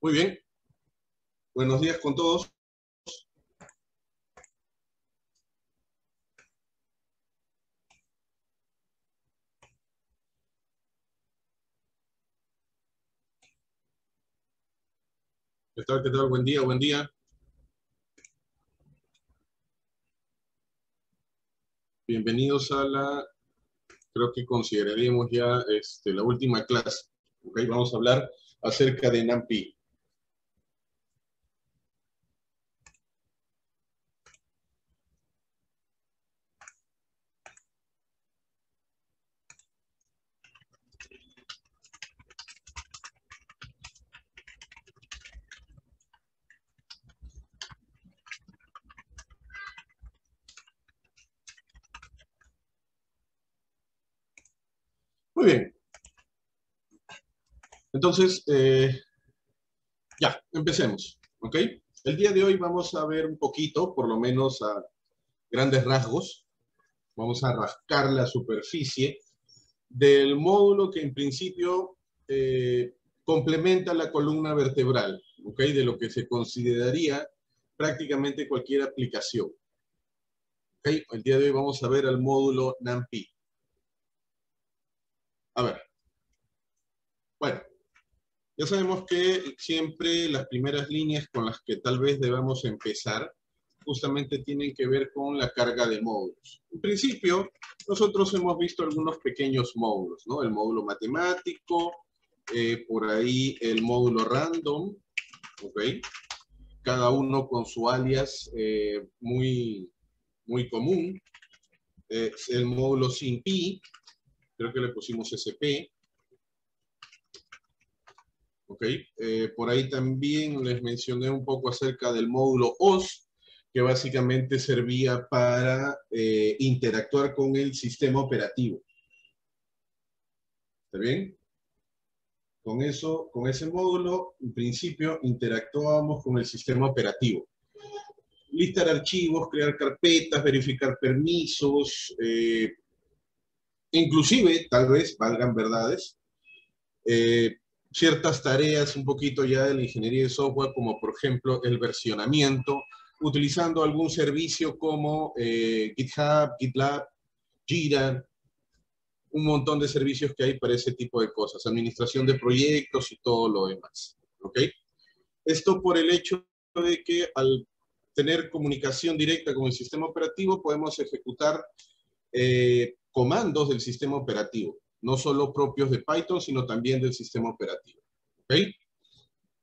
Muy bien. Buenos días con todos. ¿Qué tal? ¿Qué tal? Buen día, buen día. Bienvenidos a la, creo que consideraríamos ya este, la última clase. Okay, vamos a hablar acerca de NAMPI. Muy bien. Entonces, eh, ya, empecemos, ¿ok? El día de hoy vamos a ver un poquito, por lo menos a grandes rasgos, vamos a rascar la superficie del módulo que en principio eh, complementa la columna vertebral, ¿ok? De lo que se consideraría prácticamente cualquier aplicación. ¿Ok? El día de hoy vamos a ver el módulo NAMPI. A ver. Bueno, ya sabemos que siempre las primeras líneas con las que tal vez debamos empezar justamente tienen que ver con la carga de módulos. En principio, nosotros hemos visto algunos pequeños módulos, ¿no? El módulo matemático, eh, por ahí el módulo random, ¿ok? Cada uno con su alias eh, muy, muy común. Eh, el módulo sin pi, creo que le pusimos SP. Ok, eh, por ahí también les mencioné un poco acerca del módulo OS, que básicamente servía para eh, interactuar con el sistema operativo. ¿Está bien? Con eso, con ese módulo, en principio, interactuábamos con el sistema operativo. Listar archivos, crear carpetas, verificar permisos, eh, inclusive, tal vez, valgan verdades, ciertas tareas un poquito ya de la ingeniería de software, como por ejemplo el versionamiento, utilizando algún servicio como eh, GitHub, GitLab, Jira, un montón de servicios que hay para ese tipo de cosas, administración de proyectos y todo lo demás. Esto por el hecho de que al tener comunicación directa con el sistema operativo podemos ejecutar eh, comandos del sistema operativo, no solo propios de Python, sino también del sistema operativo. ¿Ok?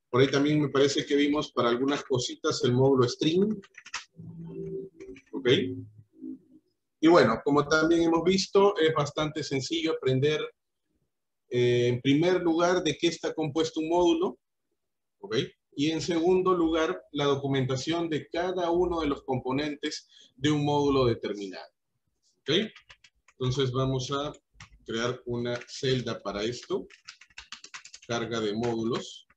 Por ahí también me parece que vimos para algunas cositas el módulo string. ¿Ok? Y bueno, como también hemos visto, es bastante sencillo aprender, eh, en primer lugar, de qué está compuesto un módulo. ¿Ok? Y en segundo lugar, la documentación de cada uno de los componentes de un módulo determinado. ¿Ok? Entonces vamos a crear una celda para esto. Carga de módulos.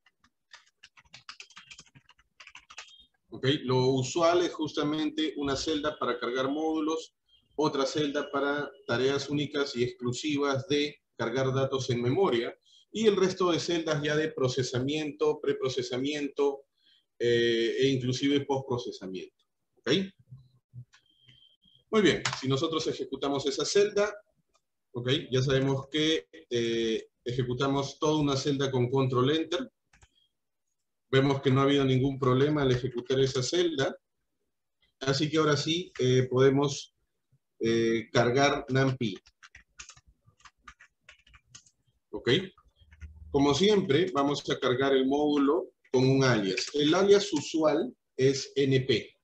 ¿Ok? Lo usual es justamente una celda para cargar módulos, otra celda para tareas únicas y exclusivas de cargar datos en memoria, y el resto de celdas ya de procesamiento, preprocesamiento eh, e inclusive postprocesamiento. ¿Ok? Muy bien, si nosotros ejecutamos esa celda, ok, ya sabemos que eh, ejecutamos toda una celda con control enter. Vemos que no ha habido ningún problema al ejecutar esa celda. Así que ahora sí eh, podemos eh, cargar NumPy. Ok. Como siempre, vamos a cargar el módulo con un alias. El alias usual es np.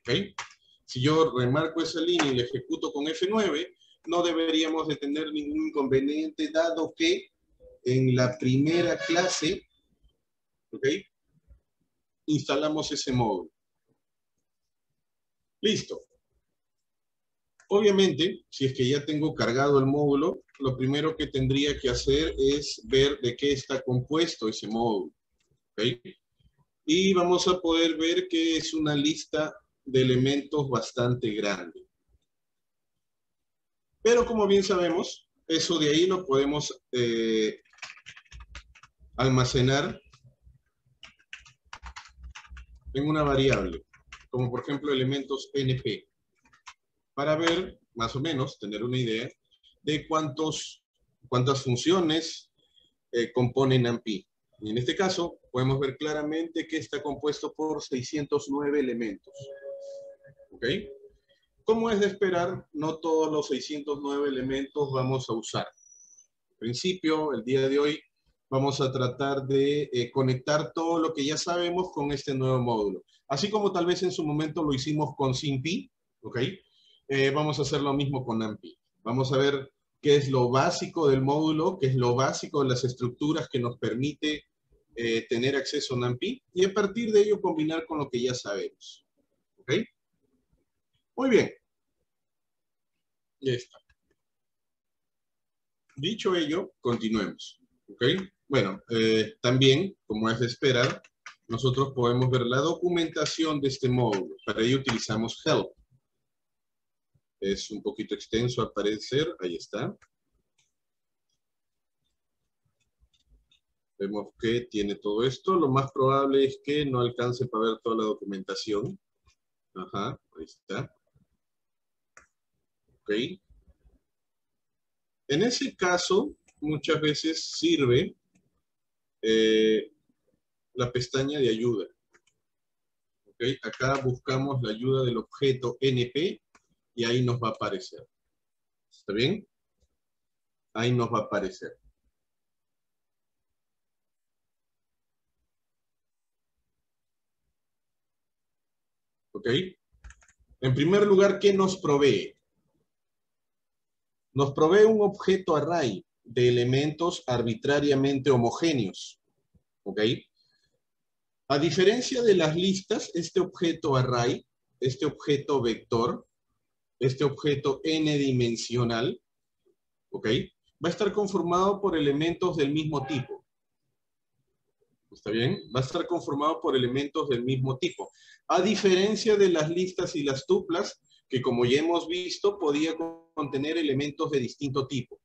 ¿Ok? Si yo remarco esa línea y la ejecuto con F9, no deberíamos de tener ningún inconveniente, dado que en la primera clase, ¿ok? instalamos ese módulo. Listo. Obviamente, si es que ya tengo cargado el módulo, lo primero que tendría que hacer es ver de qué está compuesto ese módulo. Y vamos a poder ver que es una lista de elementos bastante grande. Pero como bien sabemos, eso de ahí lo podemos eh, almacenar en una variable, como por ejemplo elementos NP, para ver, más o menos, tener una idea de cuántos, cuántas funciones eh, componen NumPy. Y en este caso, podemos ver claramente que está compuesto por 609 elementos. ¿Ok? Como es de esperar, no todos los 609 elementos vamos a usar. En principio, el día de hoy, vamos a tratar de eh, conectar todo lo que ya sabemos con este nuevo módulo. Así como tal vez en su momento lo hicimos con SIMPI, ¿ok? Eh, vamos a hacer lo mismo con AMPI. Vamos a ver qué es lo básico del módulo, qué es lo básico de las estructuras que nos permite eh, tener acceso a NAMPI y a partir de ello combinar con lo que ya sabemos. ¿Ok? Muy bien. Ya está. Dicho ello, continuemos. ¿Ok? Bueno, eh, también, como es de esperar, nosotros podemos ver la documentación de este módulo. Para ello utilizamos help. Es un poquito extenso al parecer. Ahí está. Vemos que tiene todo esto. Lo más probable es que no alcance para ver toda la documentación. Ajá, ahí está. Ok. En ese caso, muchas veces sirve eh, la pestaña de ayuda. Okay. Acá buscamos la ayuda del objeto NP y ahí nos va a aparecer. ¿Está bien? Ahí nos va a aparecer. ¿Ok? En primer lugar, ¿qué nos provee? Nos provee un objeto array de elementos arbitrariamente homogéneos. ¿Ok? A diferencia de las listas, este objeto array, este objeto vector, este objeto n-dimensional, ¿ok? Va a estar conformado por elementos del mismo tipo. ¿Está bien? Va a estar conformado por elementos del mismo tipo. A diferencia de las listas y las tuplas, que como ya hemos visto, podía contener elementos de distinto tipo.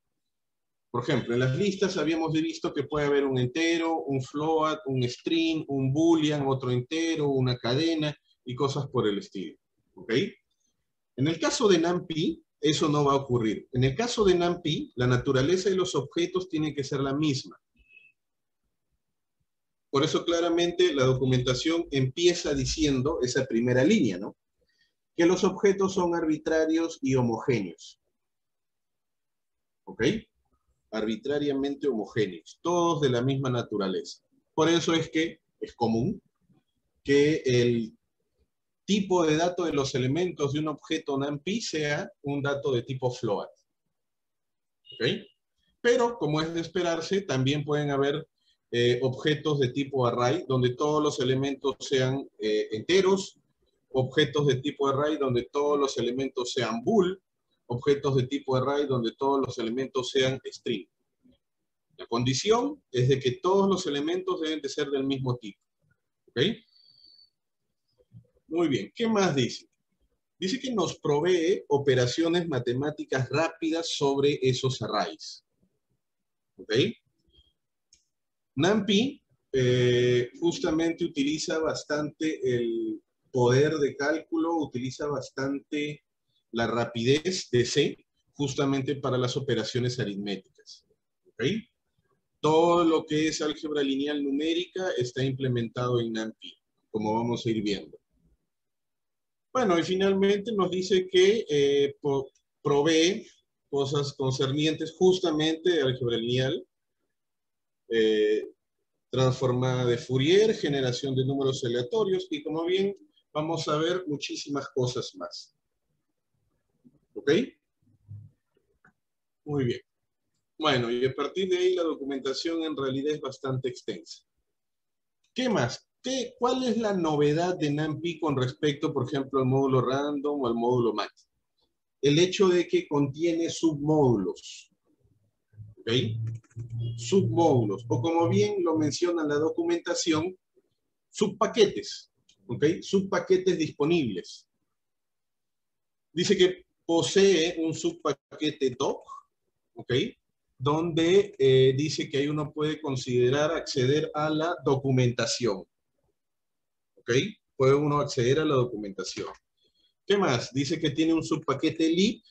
Por ejemplo, en las listas habíamos visto que puede haber un entero, un float, un string, un boolean, otro entero, una cadena y cosas por el estilo. ¿Ok? En el caso de NumPy, eso no va a ocurrir. En el caso de NumPy, la naturaleza de los objetos tiene que ser la misma. Por eso claramente la documentación empieza diciendo esa primera línea, ¿no? Que los objetos son arbitrarios y homogéneos. ¿Ok? arbitrariamente homogéneos, todos de la misma naturaleza. Por eso es que es común que el tipo de dato de los elementos de un objeto NumPy sea un dato de tipo float. ¿Ok? Pero, como es de esperarse, también pueden haber eh, objetos de tipo array, donde todos los elementos sean eh, enteros, objetos de tipo array, donde todos los elementos sean bool, objetos de tipo array donde todos los elementos sean string. La condición es de que todos los elementos deben de ser del mismo tipo. ¿Ok? Muy bien, ¿qué más dice? Dice que nos provee operaciones matemáticas rápidas sobre esos arrays. ¿Ok? NumPy eh, justamente utiliza bastante el poder de cálculo, utiliza bastante la rapidez de C justamente para las operaciones aritméticas. Todo lo que es álgebra lineal numérica está implementado en NumPy, como vamos a ir viendo. Bueno, y finalmente nos dice que eh, provee cosas concernientes justamente de álgebra lineal, eh, transformada de Fourier, generación de números aleatorios, y como bien vamos a ver muchísimas cosas más. ¿Ok? Muy bien. Bueno, y a partir de ahí la documentación en realidad es bastante extensa. ¿Qué más? ¿qué, ¿cuál es la novedad de NumPy con respecto, por ejemplo, al módulo random o al módulo mat? El hecho de que contiene submódulos. ¿Ok? Submódulos. O como bien lo menciona la documentación, subpaquetes. ¿Ok? Subpaquetes disponibles. Dice que posee un subpaquete doc, ¿ok? Donde eh, dice que ahí uno puede considerar acceder a la documentación. ¿Ok? Puede uno acceder a la documentación. ¿Qué más? Dice que tiene un subpaquete lib,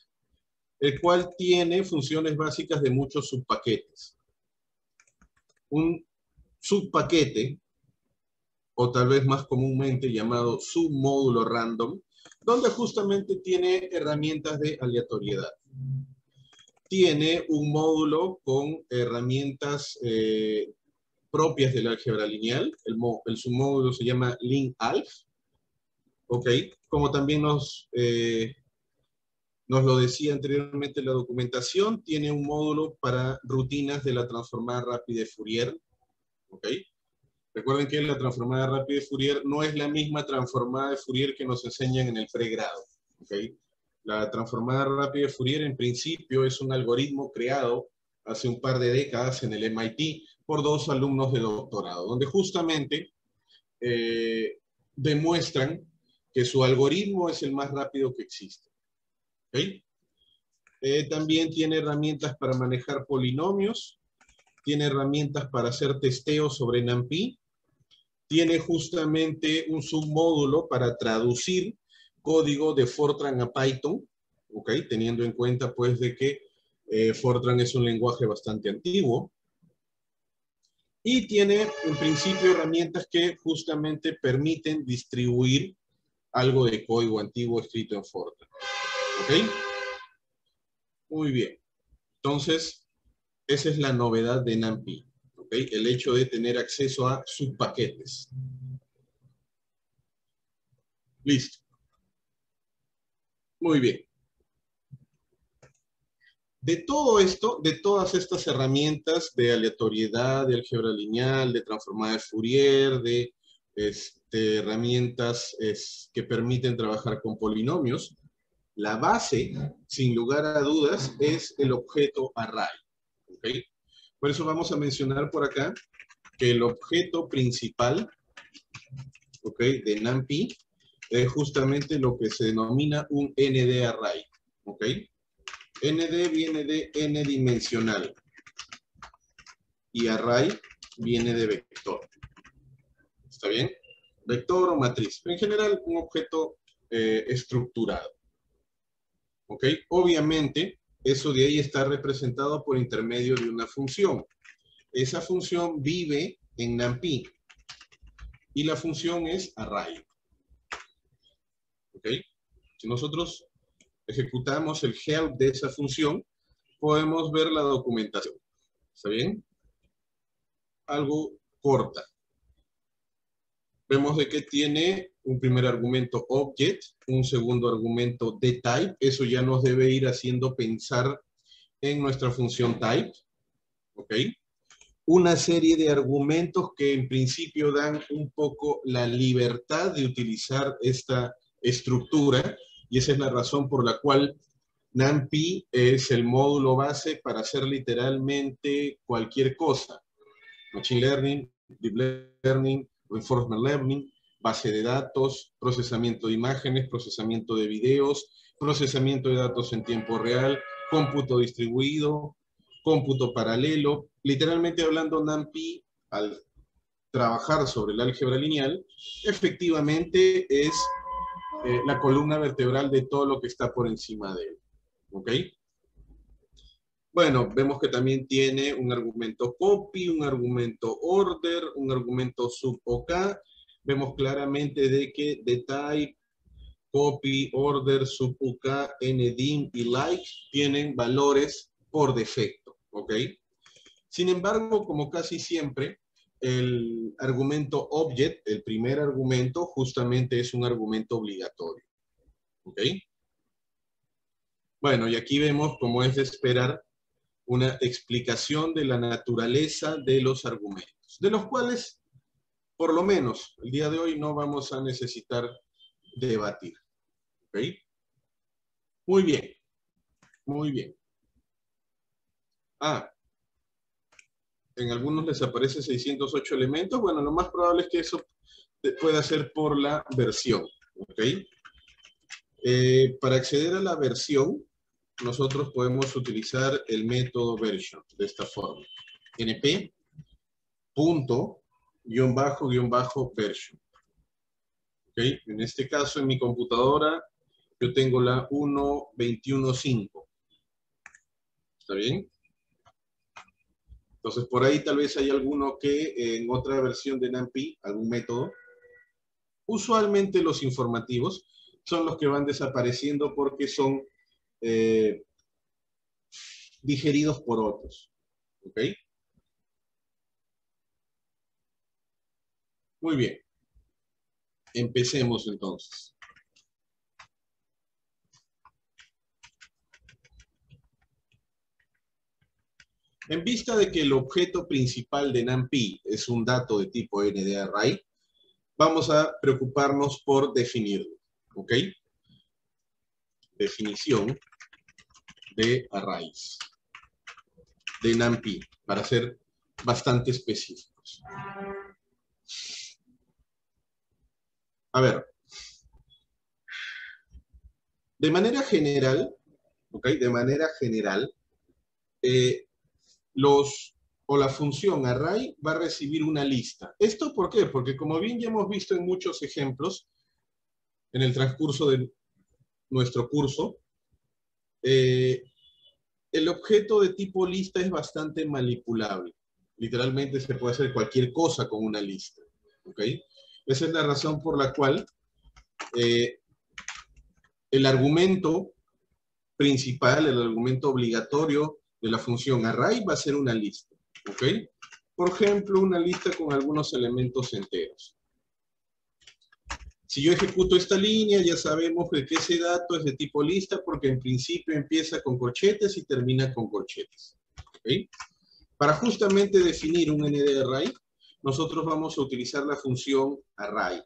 el cual tiene funciones básicas de muchos subpaquetes. Un subpaquete, o tal vez más comúnmente llamado submódulo random, donde justamente tiene herramientas de aleatoriedad. Tiene un módulo con herramientas eh, propias del álgebra lineal. El, el submódulo se llama linalf. ¿Ok? Como también nos, eh, nos lo decía anteriormente la documentación, tiene un módulo para rutinas de la transformada rápida de Fourier. ¿Ok? Recuerden que la transformada rápida de Fourier no es la misma transformada de Fourier que nos enseñan en el pregrado. La transformada rápida de Fourier en principio es un algoritmo creado hace un par de décadas en el MIT por dos alumnos de doctorado, donde justamente eh, demuestran que su algoritmo es el más rápido que existe. Eh, también tiene herramientas para manejar polinomios, tiene herramientas para hacer testeo sobre NumPy, tiene justamente un submódulo para traducir código de Fortran a Python, ¿ok? Teniendo en cuenta pues de que eh, Fortran es un lenguaje bastante antiguo. Y tiene en principio herramientas que justamente permiten distribuir algo de código antiguo escrito en Fortran. ¿Ok? Muy bien. Entonces, esa es la novedad de NumPy el hecho de tener acceso a subpaquetes. Listo. Muy bien. De todo esto, de todas estas herramientas de aleatoriedad, de álgebra lineal, de transformada de Fourier, de este, herramientas que permiten trabajar con polinomios, la base, sin lugar a dudas, es el objeto array. ¿okay? Por eso vamos a mencionar por acá que el objeto principal ¿okay? de NumPy es justamente lo que se denomina un ND array. ND viene de n dimensional y array viene de vector. ¿Está bien? Vector o matriz. En general, un objeto eh, estructurado. ¿Ok? Obviamente, eso de ahí está representado por intermedio de una función. Esa función vive en NumPy y la función es array. ¿Ok? Si nosotros ejecutamos el help de esa función, podemos ver la documentación. ¿Está bien? Algo corta. Vemos de que tiene un primer argumento object, un segundo argumento de type. Eso ya nos debe ir haciendo pensar en nuestra función type. ¿Ok? Una serie de argumentos que en principio dan un poco la libertad de utilizar esta estructura y esa es la razón por la cual NumPy es el módulo base para hacer literalmente cualquier cosa. Machine Learning, Deep Learning, Reinforcement Learning, base de datos, procesamiento de imágenes, procesamiento de videos, procesamiento de datos en tiempo real, cómputo distribuido, cómputo paralelo. Literalmente hablando, NumPy, al trabajar sobre el álgebra lineal, efectivamente es eh, la columna vertebral de todo lo que está por encima de él. ¿Ok? Bueno, vemos que también tiene un argumento copy, un argumento order, un argumento sub OK, vemos claramente de que de type, copy, order, subuk, ndim y like tienen valores por defecto, ¿ok? Sin embargo, como casi siempre, el argumento object, el primer argumento, justamente es un argumento obligatorio, ¿ok? Bueno, y aquí vemos, como es de esperar, una explicación de la naturaleza de los argumentos, de los cuales por lo menos, el día de hoy no vamos a necesitar debatir. ¿Ok? Muy bien. Muy bien. Ah, en algunos les aparece 608 elementos. Bueno, lo más probable es que eso pueda ser por la versión. ¿Ok? Eh, para acceder a la versión, nosotros podemos utilizar el método version de esta forma. np punto guion bajo guion bajo version. ¿Ok? En este caso, en mi computadora, yo tengo la 1.21.5. ¿Está bien? Entonces, por ahí tal vez hay alguno que en otra versión de NumPy, algún método, usualmente los informativos son los que van desapareciendo porque son eh, digeridos por otros. ¿Ok? Muy bien. Empecemos entonces. En vista de que el objeto principal de NumPy es un dato de tipo NDArray, vamos a preocuparnos por definirlo. ¿Ok? Definición de arrays de NumPy, para ser bastante específicos. A ver, de manera general, ¿ok? De manera general, eh, los, o la función array va a recibir una lista. ¿Esto por qué? Porque como bien ya hemos visto en muchos ejemplos, en el transcurso de nuestro curso, eh, el objeto de tipo lista es bastante manipulable. Literalmente se puede hacer cualquier cosa con una lista. ¿ok? Esa es la razón por la cual eh, el argumento principal, el argumento obligatorio de la función array va a ser una lista. ¿ok? Por ejemplo, una lista con algunos elementos enteros. Si yo ejecuto esta línea, ya sabemos que ese dato es de tipo lista porque en principio empieza con corchetes y termina con corchetes. Para justamente definir un ND nosotros vamos a utilizar la función array.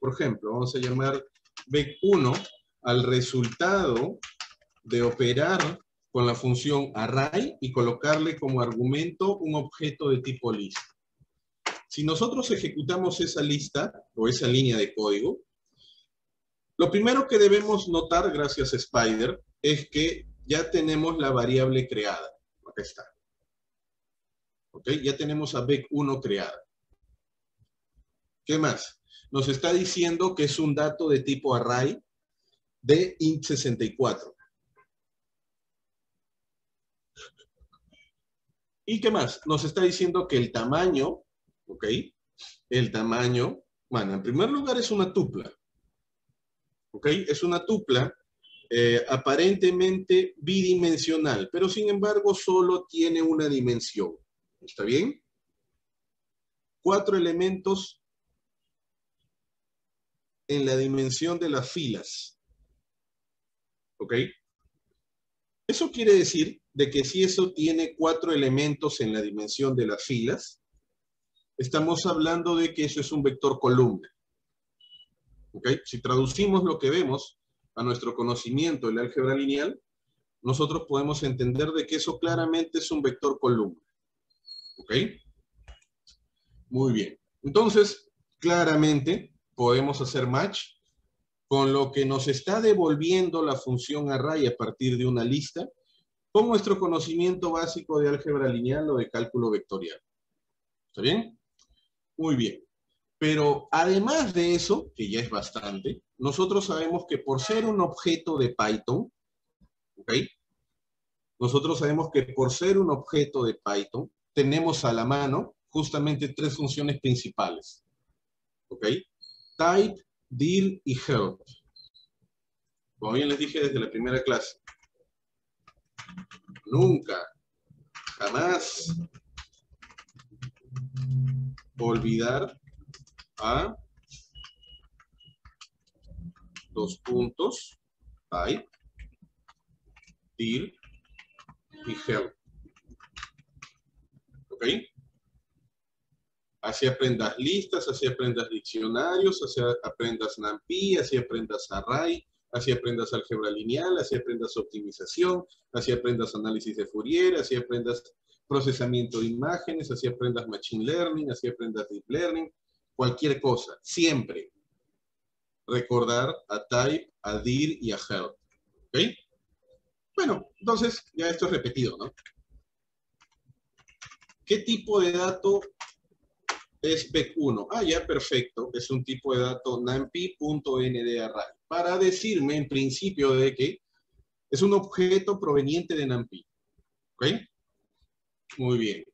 Por ejemplo, vamos a llamar bec1 al resultado de operar con la función array y colocarle como argumento un objeto de tipo lista. Si nosotros ejecutamos esa lista o esa línea de código, lo primero que debemos notar, gracias a Spider, es que ya tenemos la variable creada. Acá está. ¿Ok? Ya tenemos a bec1 creada. ¿Qué más? Nos está diciendo que es un dato de tipo array de int64. ¿Y qué más? Nos está diciendo que el tamaño ¿ok? El tamaño, bueno, en primer lugar es una tupla, ¿ok? Es una tupla eh, aparentemente bidimensional, pero sin embargo solo tiene una dimensión, ¿está bien? Cuatro elementos en la dimensión de las filas, ¿ok? Eso quiere decir de que si eso tiene cuatro elementos en la dimensión de las filas, estamos hablando de que eso es un vector columna. ¿Okay? Si traducimos lo que vemos a nuestro conocimiento del álgebra lineal, nosotros podemos entender de que eso claramente es un vector columna. ¿Ok? Muy bien. Entonces, claramente podemos hacer match con lo que nos está devolviendo la función array a partir de una lista con nuestro conocimiento básico de álgebra lineal o de cálculo vectorial. ¿Está bien? Muy bien. Pero además de eso, que ya es bastante, nosotros sabemos que por ser un objeto de Python, ¿ok? Nosotros sabemos que por ser un objeto de Python, tenemos a la mano justamente tres funciones principales. ¿Ok? Type, deal y help. Como bien les dije desde la primera clase. Nunca, jamás olvidar a dos puntos, type, deal y help. ¿Ok? Así aprendas listas, así aprendas diccionarios, así aprendas NumPy, así aprendas Array, así aprendas álgebra lineal, así aprendas optimización, así aprendas análisis de Fourier, así aprendas procesamiento de imágenes, así aprendas machine learning, así aprendas deep learning, cualquier cosa, siempre. Recordar a type, a dir y a help. ¿Ok? Bueno, entonces ya esto es repetido, ¿no? ¿Qué tipo de dato es BEC1? Ah, ya, perfecto. Es un tipo de dato NumPy.NDArray. Para decirme en principio de que es un objeto proveniente de NumPy. ¿Ok? Muy bien.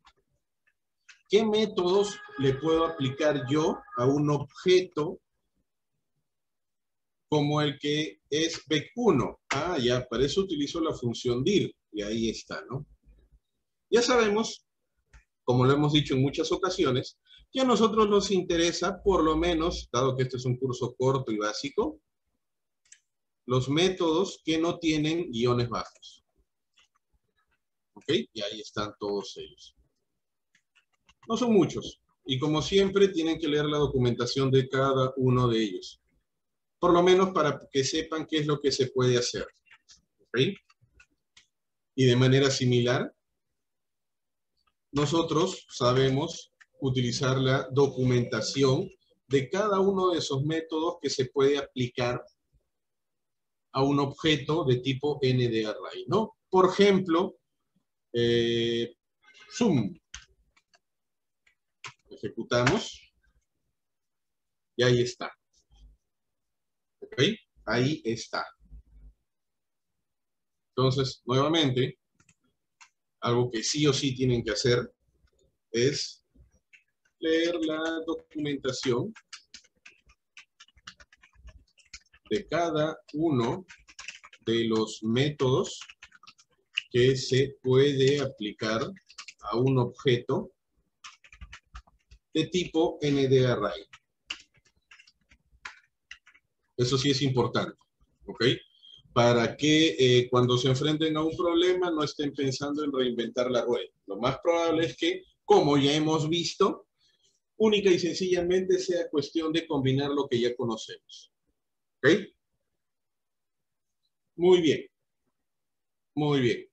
¿Qué métodos le puedo aplicar yo a un objeto como el que es BEC1? Ah, ya, para eso utilizo la función dir. Y ahí está, ¿no? Ya sabemos, como lo hemos dicho en muchas ocasiones, que a nosotros nos interesa, por lo menos, dado que este es un curso corto y básico, los métodos que no tienen guiones bajos. ¿Ok? Y ahí están todos ellos. No son muchos. Y como siempre, tienen que leer la documentación de cada uno de ellos. Por lo menos para que sepan qué es lo que se puede hacer. ¿Ok? Y de manera similar, nosotros sabemos utilizar la documentación de cada uno de esos métodos que se puede aplicar a un objeto de tipo NDArray, ¿no? Por ejemplo, eh, zoom. Ejecutamos. Y ahí está. ¿Ok? Ahí está. Entonces, nuevamente, algo que sí o sí tienen que hacer es leer la documentación de cada uno de los métodos que se puede aplicar a un objeto de tipo NDArray. Eso sí es importante, ¿ok? Para que eh, cuando se enfrenten a un problema no estén pensando en reinventar la rueda. Lo más probable es que, como ya hemos visto, única y sencillamente sea cuestión de combinar lo que ya conocemos. ¿Ok? Muy bien. Muy bien.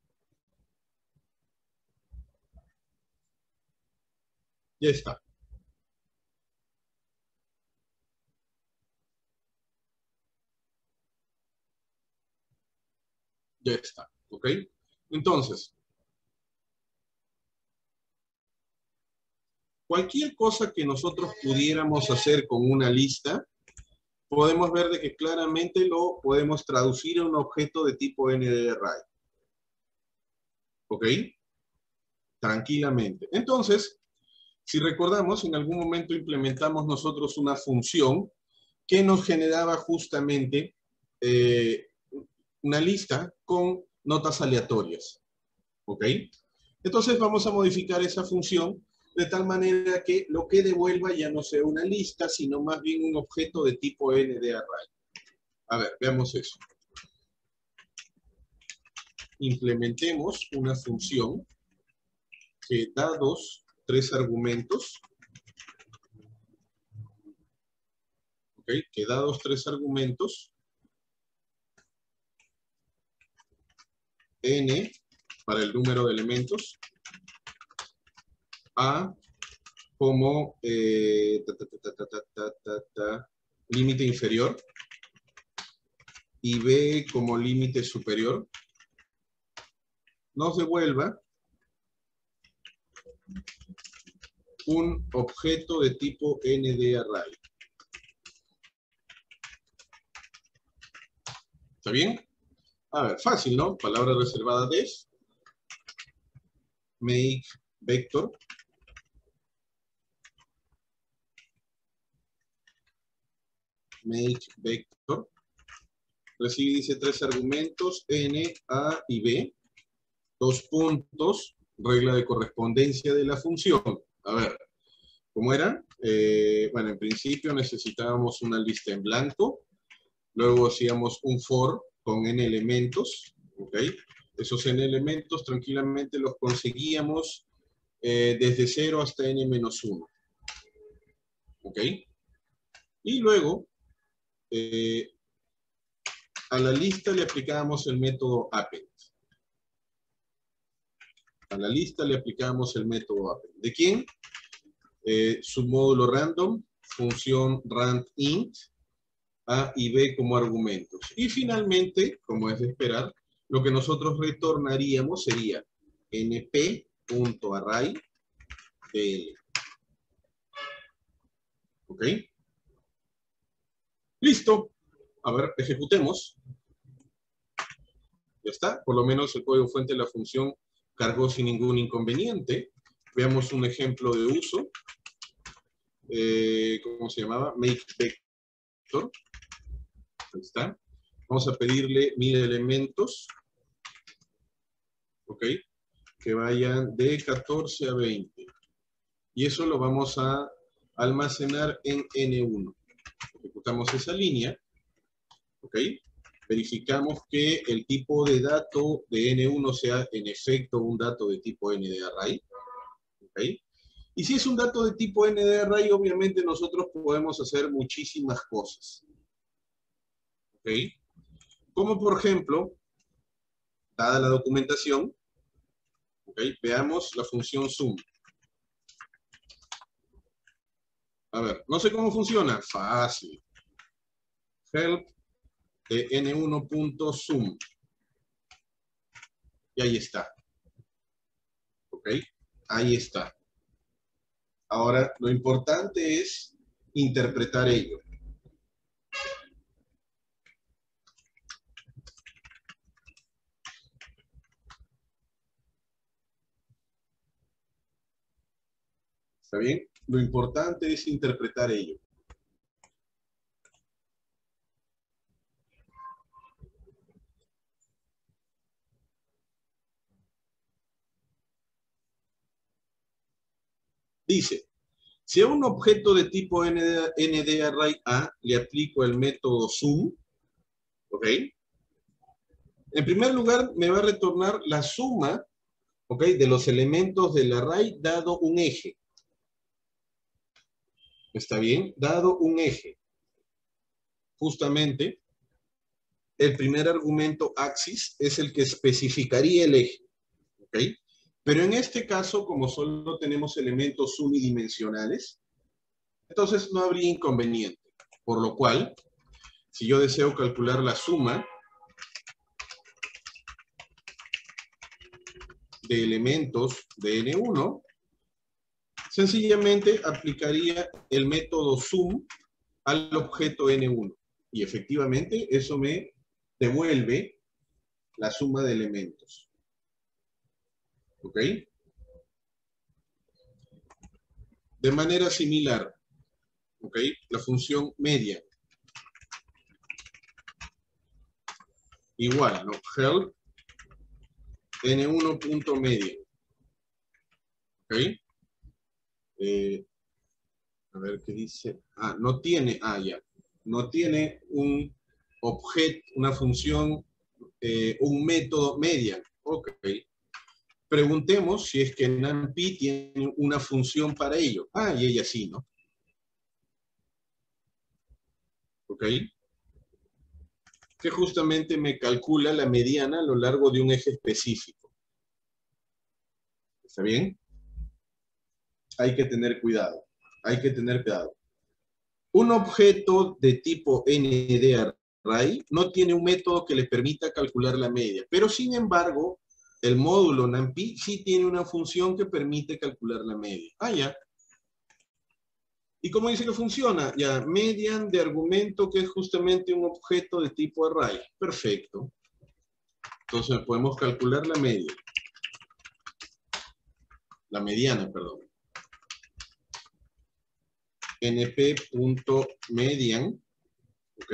Ya está. Ya está. ¿Ok? Entonces, cualquier cosa que nosotros pudiéramos hacer con una lista, podemos ver de que claramente lo podemos traducir a un objeto de tipo NDArray. ¿Ok? Tranquilamente. Entonces, si recordamos, en algún momento implementamos nosotros una función que nos generaba justamente eh, una lista con notas aleatorias. ¿Ok? Entonces vamos a modificar esa función de tal manera que lo que devuelva ya no sea una lista, sino más bien un objeto de tipo NDArray. A ver, veamos eso. Implementemos una función que dados tres argumentos, ok, que dados tres argumentos, n para el número de elementos, a como límite inferior y B como límite superior, nos devuelva un objeto de tipo NDArray. ¿Está bien? A ver, fácil, ¿no? Palabra reservada des. Make vector make vector. Recibe, dice, tres argumentos, n, a y b. Dos puntos, regla de correspondencia de la función. A ver, ¿cómo era? Eh, bueno, en principio necesitábamos una lista en blanco. Luego hacíamos un for con n elementos, ¿ok? Esos n elementos tranquilamente los conseguíamos eh, desde 0 hasta n menos 1. ¿Ok? Y luego, eh, a la lista le aplicamos el método append. A la lista le aplicamos el método append. ¿De quién? Eh, submódulo random, función randint, A y B como argumentos. Y finalmente, como es de esperar, lo que nosotros retornaríamos sería np.array dl. ¿Ok? Listo. A ver, ejecutemos. Ya está. Por lo menos el código fuente de la función cargó sin ningún inconveniente. Veamos un ejemplo de uso. Eh, ¿Cómo se llamaba? Make vector. Vamos a pedirle mil elementos. ¿Ok? Que vayan de 14 a 20. Y eso lo vamos a almacenar en N1. Ejecutamos esa línea. ¿Ok? Verificamos que el tipo de dato de N1 sea en efecto un dato de tipo N de array. ¿Ok? Y si es un dato de tipo N de array, obviamente nosotros podemos hacer muchísimas cosas. ¿Ok? Como por ejemplo, dada la documentación. Veamos la función sum. A ver, no sé cómo funciona. Fácil. Help de n1.sum. Y ahí está. ¿Ok? Ahí está. Ahora, lo importante es interpretar ello. ¿Está bien? Lo importante es interpretar ello. Dice, si a un objeto de tipo ND, array A le aplico el método sum, ¿ok? En primer lugar, me va a retornar la suma, ¿ok? De los elementos del array dado un eje. ¿Está bien? Dado un eje. Justamente, el primer argumento axis es el que especificaría el eje. Pero en este caso, como solo tenemos elementos unidimensionales, entonces no habría inconveniente. Por lo cual, si yo deseo calcular la suma de elementos de N1, Sencillamente aplicaría el método sum al objeto n1. Y efectivamente eso me devuelve la suma de elementos. ¿Ok? De manera similar, ¿ok? La función media. Igual, ¿no? Help n1.media. ¿Ok? Eh, a ver qué dice. Ah, no tiene, ah, ya. No tiene un objeto, una función, eh, un método media. Ok. Preguntemos si es que NumPy tiene una función para ello. Ah, y ella sí, ¿no? Ok. Que justamente me calcula la mediana a lo largo de un eje específico. ¿Está bien? Hay que tener cuidado. Hay que tener cuidado. Un objeto de tipo NDArray no tiene un método que le permita calcular la media, pero sin embargo, el módulo NumPy sí tiene una función que permite calcular la media. Ah, ya. ¿Y cómo dice que funciona? Ya, median de argumento que es justamente un objeto de tipo array. Perfecto. Entonces podemos calcular la media. La mediana, perdón np.median, ¿ok?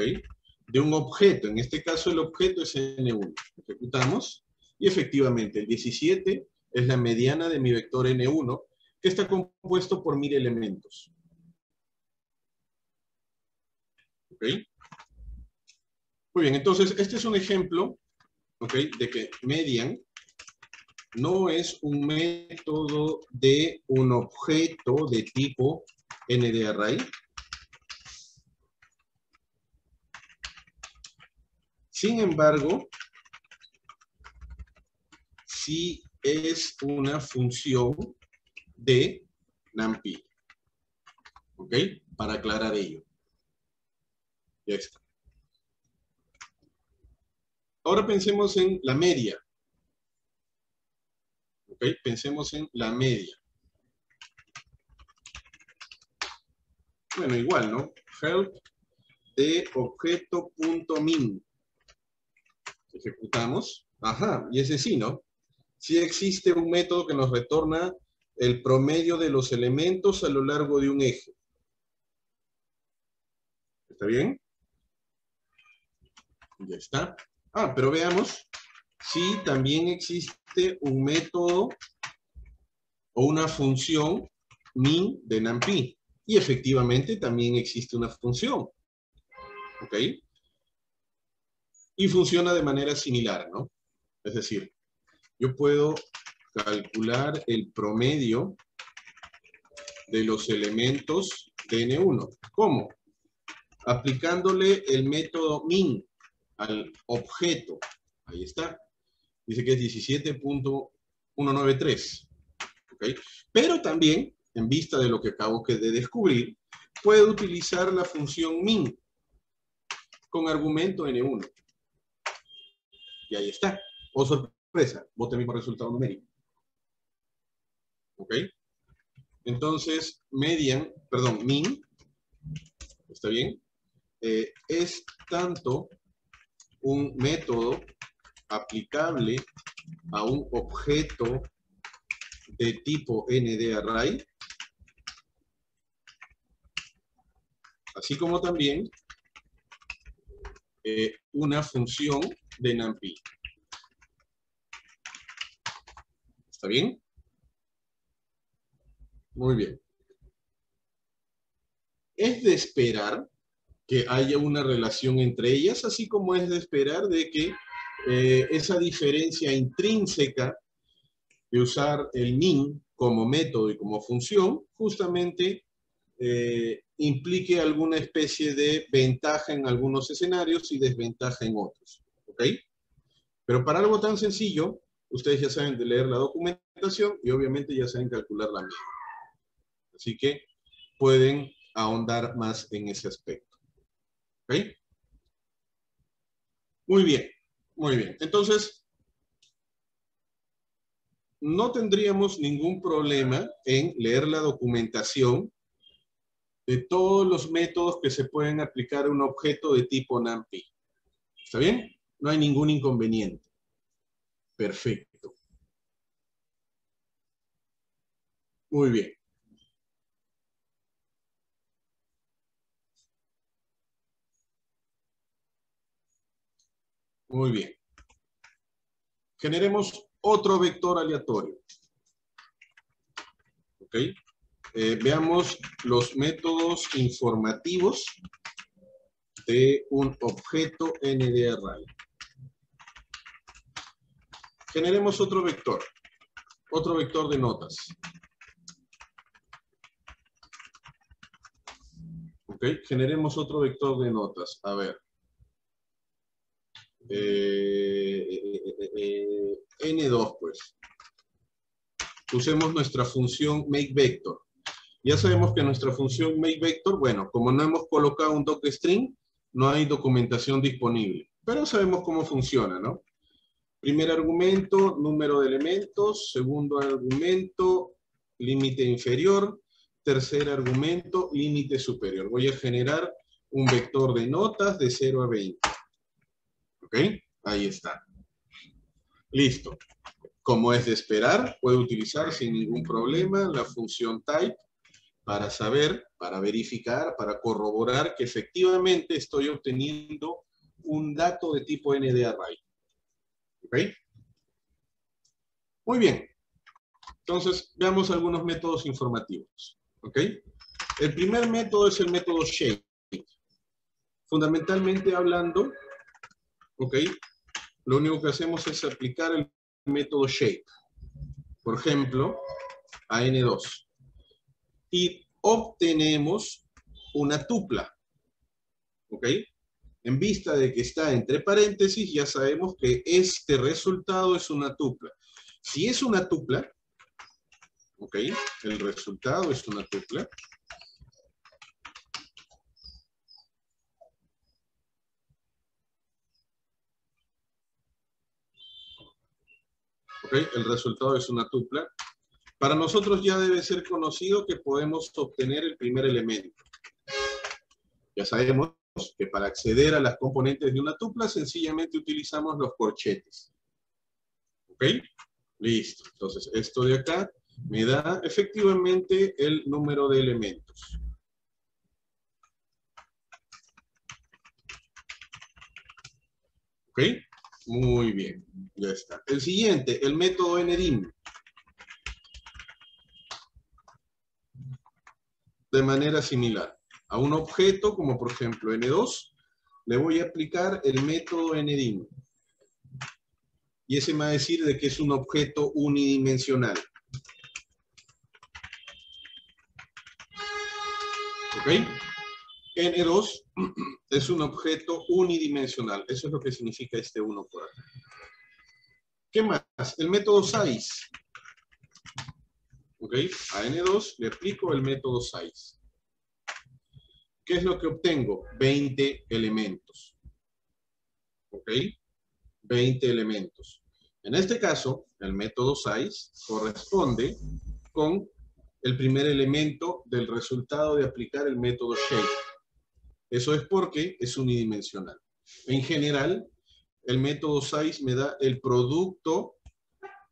De un objeto. En este caso el objeto es n1. Ejecutamos y efectivamente el 17 es la mediana de mi vector n1 que está compuesto por mil elementos. ¿Ok? Muy bien, entonces este es un ejemplo, ¿ok? De que median no es un método de un objeto de tipo n de raíz. Sin embargo, si es una función de NumPy. ¿Ok? Para aclarar ello. Ya está. Ahora pensemos en la media. ¿Ok? Pensemos en la media. Bueno, igual, ¿no? Help de objeto.min. Ejecutamos. Ajá, y ese sí, ¿no? Sí existe un método que nos retorna el promedio de los elementos a lo largo de un eje. ¿Está bien? Ya está. Ah, pero veamos si también existe un método o una función min de NumPy. Y efectivamente también existe una función. ¿Ok? Y funciona de manera similar, ¿no? Es decir, yo puedo calcular el promedio de los elementos de N1. ¿Cómo? Aplicándole el método min al objeto. Ahí está. Dice que es 17.193. ¿Okay? Pero también, en vista de lo que acabo de descubrir, puedo utilizar la función min con argumento n1. Y ahí está. O sorpresa, vote mismo resultado numérico. ¿Ok? Entonces, median, perdón, min, ¿está bien? Eh, es tanto un método aplicable a un objeto de tipo NDArray, así como también eh, una función de NumPy. ¿Está bien? Muy bien. Es de esperar que haya una relación entre ellas, así como es de esperar de que eh, esa diferencia intrínseca de usar el min como método y como función, justamente eh, implique alguna especie de ventaja en algunos escenarios y desventaja en otros. ¿Ok? Pero para algo tan sencillo, ustedes ya saben de leer la documentación y obviamente ya saben calcular la media. Así que pueden ahondar más en ese aspecto. Muy bien, muy bien. Entonces, no tendríamos ningún problema en leer la documentación de todos los métodos que se pueden aplicar a un objeto de tipo NumPy. ¿Está bien? No hay ningún inconveniente. Perfecto. Muy bien. Muy bien. Generemos otro vector aleatorio. ¿Ok? Eh, veamos los métodos informativos de un objeto NDArray. Generemos otro vector, otro vector de notas. ¿Ok? Generemos otro vector de notas. A ver. Eh, eh, eh, N2, pues. Usemos nuestra función makeVector. Ya sabemos que nuestra función makeVector, bueno, como no hemos colocado un docstring, no hay documentación disponible. Pero sabemos cómo funciona, ¿no? Primer argumento, número de elementos. Segundo argumento, límite inferior. Tercer argumento, límite superior. Voy a generar un vector de notas de 0 a 20. ¿Ok? Ahí está. Listo. Como es de esperar, puedo utilizar sin ningún problema la función type para saber, para verificar, para corroborar que efectivamente estoy obteniendo un dato de tipo NDArray. ¿Ok? Muy bien. Entonces, veamos algunos métodos informativos. ¿Ok? El primer método es el método shape. Fundamentalmente hablando, ¿ok? Lo único que hacemos es aplicar el método shape. Por ejemplo, a N2. Y obtenemos una tupla. ¿Ok? En vista de que está entre paréntesis, ya sabemos que este resultado es una tupla. Si es una tupla, ¿ok? El resultado es una tupla. ¿Ok? El resultado es una tupla. Para nosotros ya debe ser conocido que podemos obtener el primer elemento. Ya sabemos que para acceder a las componentes de una tupla sencillamente utilizamos los corchetes. ¿Ok? Listo. Entonces, esto de acá me da efectivamente el número de elementos. ¿Ok? Muy bien, ya está. El siguiente, el método NDIM. De manera similar. A un objeto, como por ejemplo N2, le voy a aplicar el método NDIM. Y ese me va a decir de que es un objeto unidimensional. ¿Ok? N2 es un objeto unidimensional. Eso es lo que significa este 1 por acá. ¿Qué más? El método size. ¿Ok? A N2 le aplico el método size. ¿Qué es lo que obtengo? 20 elementos. ¿Ok? 20 elementos. En este caso, el método size corresponde con el primer elemento del resultado de aplicar el método shape. Eso es porque es unidimensional. En general, el método size me da el producto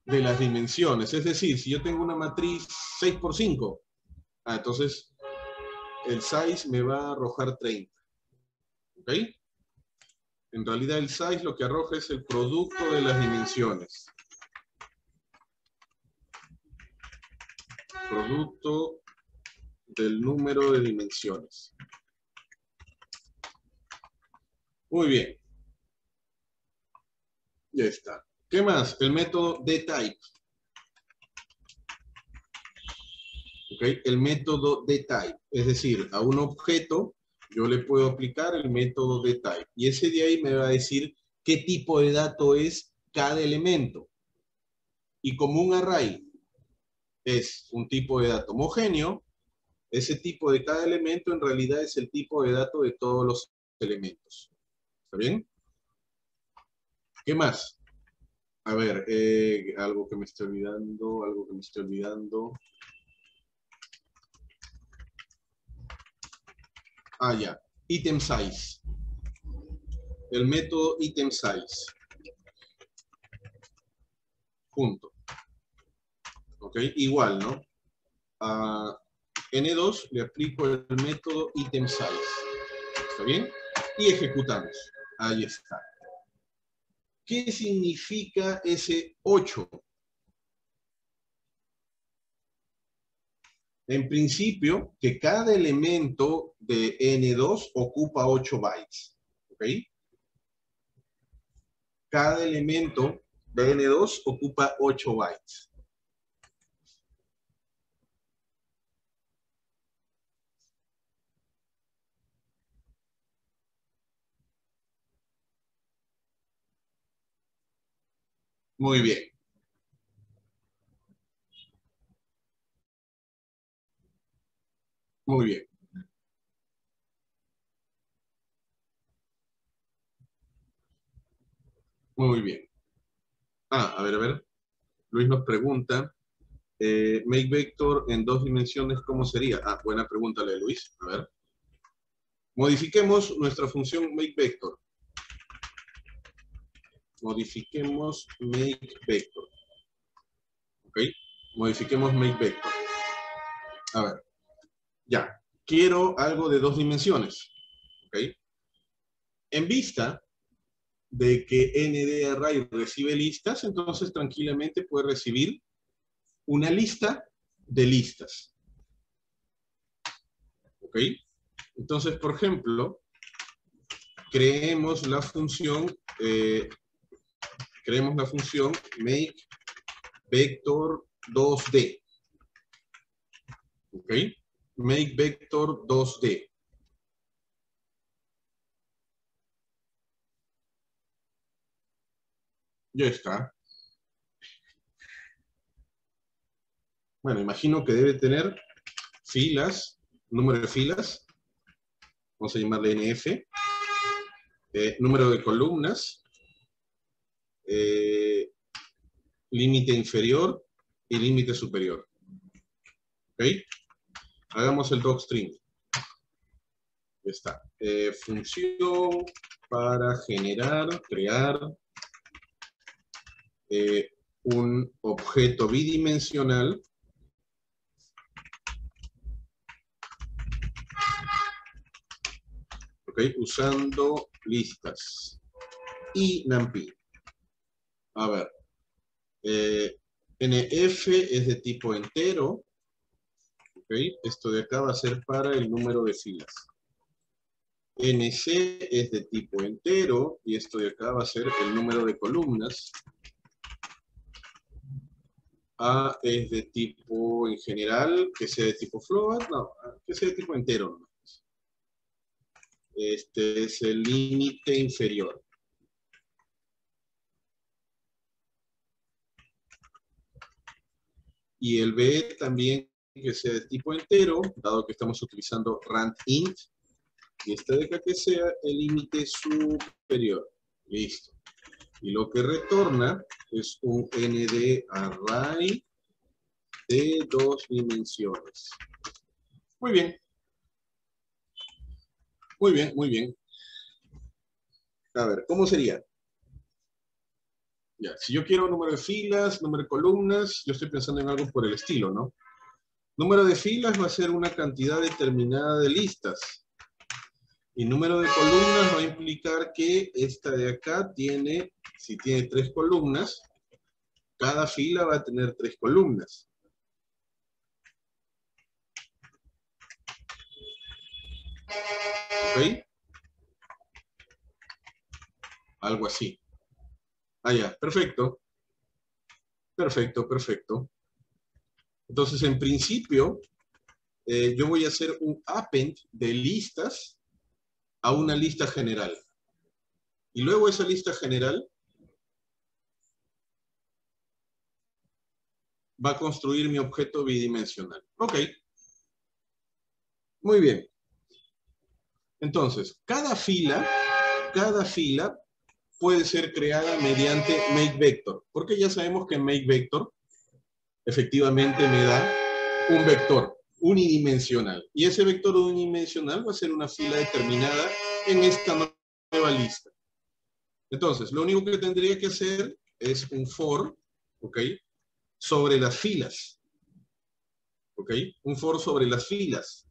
de las dimensiones. Es decir, si yo tengo una matriz 6 por 5, ah, entonces el size me va a arrojar 30. ¿Ok? En realidad el size lo que arroja es el producto de las dimensiones. Producto del número de dimensiones. Muy bien. Ya está. ¿Qué más? El método de type. ¿Okay? El método de type. Es decir, a un objeto yo le puedo aplicar el método de type. Y ese de ahí me va a decir qué tipo de dato es cada elemento. Y como un array es un tipo de dato homogéneo, ese tipo de cada elemento en realidad es el tipo de dato de todos los elementos. ¿Está bien? ¿Qué más? A ver, eh, algo que me estoy olvidando, algo que me estoy olvidando. Ah, ya. Item size. El método item size. Punto. Ok, igual, ¿no? A N2 le aplico el método item size. ¿Está bien? Y ejecutamos. Ahí está. ¿Qué significa ese 8? En principio, que cada elemento de N2 ocupa 8 bytes. ¿Ok? Cada elemento de N2 ocupa 8 bytes. Muy bien. Muy bien. Muy bien. Ah, a ver, a ver. Luis nos pregunta, eh, make vector en dos dimensiones, ¿cómo sería? Ah, buena pregunta Luis. A ver. Modifiquemos nuestra función make vector modifiquemos make vector. ¿Ok? Modifiquemos make vector. A ver. Ya. Quiero algo de dos dimensiones. ¿Ok? En vista de que ND array recibe listas, entonces tranquilamente puede recibir una lista de listas. ¿Ok? Entonces, por ejemplo, creemos la función eh, creemos la función make vector 2D. ¿Ok? Make vector 2D. Ya está. Bueno, imagino que debe tener filas, número de filas, vamos a llamarle NF, eh, número de columnas, eh, límite inferior y límite superior. ¿Ok? Hagamos el docstring. Ya está. Eh, función para generar, crear un objeto bidimensional usando listas y NumPy. A ver, eh, NF es de tipo entero, esto de acá va a ser para el número de filas. NC es de tipo entero y esto de acá va a ser el número de columnas. A es de tipo en general, que sea de tipo float, no, que sea de tipo entero. Este es el límite inferior. Y el B también que sea de tipo entero, dado que estamos utilizando rand int. Y este de acá que sea el límite superior. Listo. Y lo que retorna es un nd array de dos dimensiones. Muy bien. Muy bien, muy bien. A ver, ¿cómo sería? Ya, si yo quiero número de filas, número de columnas, yo estoy pensando en algo por el estilo, ¿no? Número de filas va a ser una cantidad determinada de listas. Y número de columnas va a implicar que esta de acá tiene, si tiene tres columnas, cada fila va a tener tres columnas. ¿Ok? Algo así. Ah, ya, perfecto. Perfecto, perfecto. Entonces, en principio, eh, yo voy a hacer un append de listas a una lista general. Y luego esa lista general va a construir mi objeto bidimensional. Ok. Muy bien. Entonces, cada fila, cada fila puede ser creada mediante makeVector, porque ya sabemos que makeVector efectivamente me da un vector unidimensional. Y ese vector unidimensional va a ser una fila determinada en esta nueva lista. Entonces, lo único que tendría que hacer es un for, ¿ok? Sobre las filas. ¿Ok? Un for sobre las filas.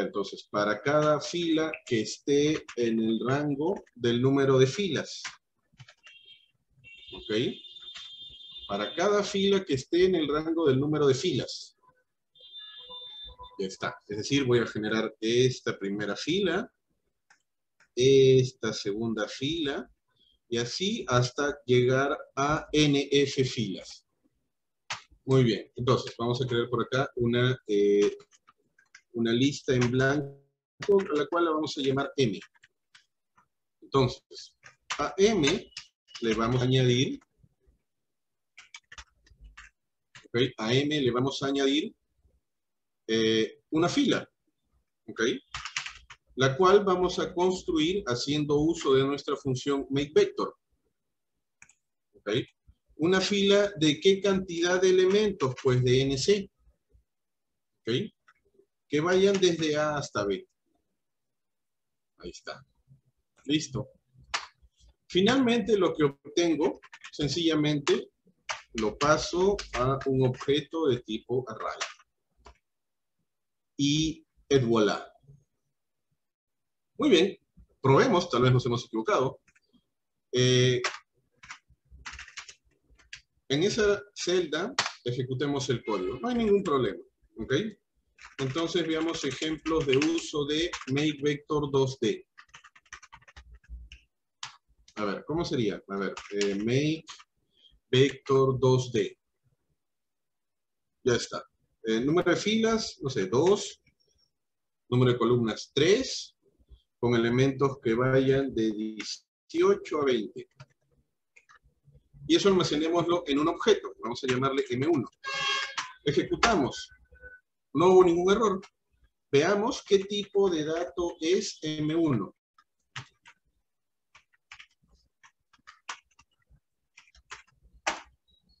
Entonces, para cada fila que esté en el rango del número de filas. ¿Ok? Para cada fila que esté en el rango del número de filas. Ya está. Es decir, voy a generar esta primera fila, esta segunda fila, y así hasta llegar a NF filas. Muy bien. Entonces, vamos a crear por acá una eh, una lista en blanco a la cual la vamos a llamar M. Entonces, a M le vamos a añadir, a M le vamos a añadir eh, una fila, la cual vamos a construir haciendo uso de nuestra función makeVector. Una fila de qué cantidad de elementos? Pues de NC. ¿Ok? Que vayan desde A hasta B. Ahí está. Listo. Finalmente lo que obtengo, sencillamente lo paso a un objeto de tipo array. Y et voilà. Muy bien, probemos, tal vez nos hemos equivocado. Eh, en esa celda ejecutemos el código. No hay ningún problema. ¿ok? Entonces veamos ejemplos de uso de MakeVector 2D. A ver, ¿cómo sería? A ver, eh, MakeVector 2D. Ya está. Eh, número de filas, no sé, 2. Número de columnas, 3. Con elementos que vayan de 18 a 20. y eso almacenémoslo en un objeto. Vamos a llamarle M1. Ejecutamos. No hubo ningún error. Veamos qué tipo de dato es M1.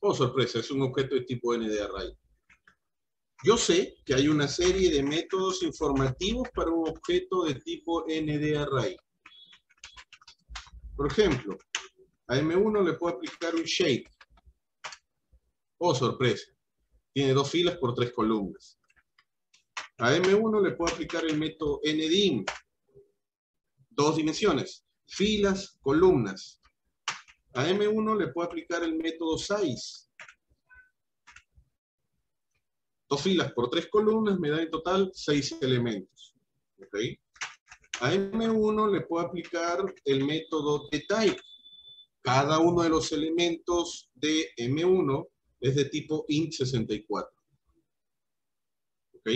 Oh, sorpresa, es un objeto de tipo NDArray. Yo sé que hay una serie de métodos informativos para un objeto de tipo NDArray. Por ejemplo, a M1 le puedo aplicar un shape. Oh, sorpresa. Tiene dos filas por tres columnas. A M1 le puedo aplicar el método NDIM. Dos dimensiones. Filas, columnas. A M1 le puedo aplicar el método size. Dos filas por tres columnas me da en total seis elementos. A M1 le puedo aplicar el método de. Cada uno de los elementos de M1 es de tipo int64. ¿Ok?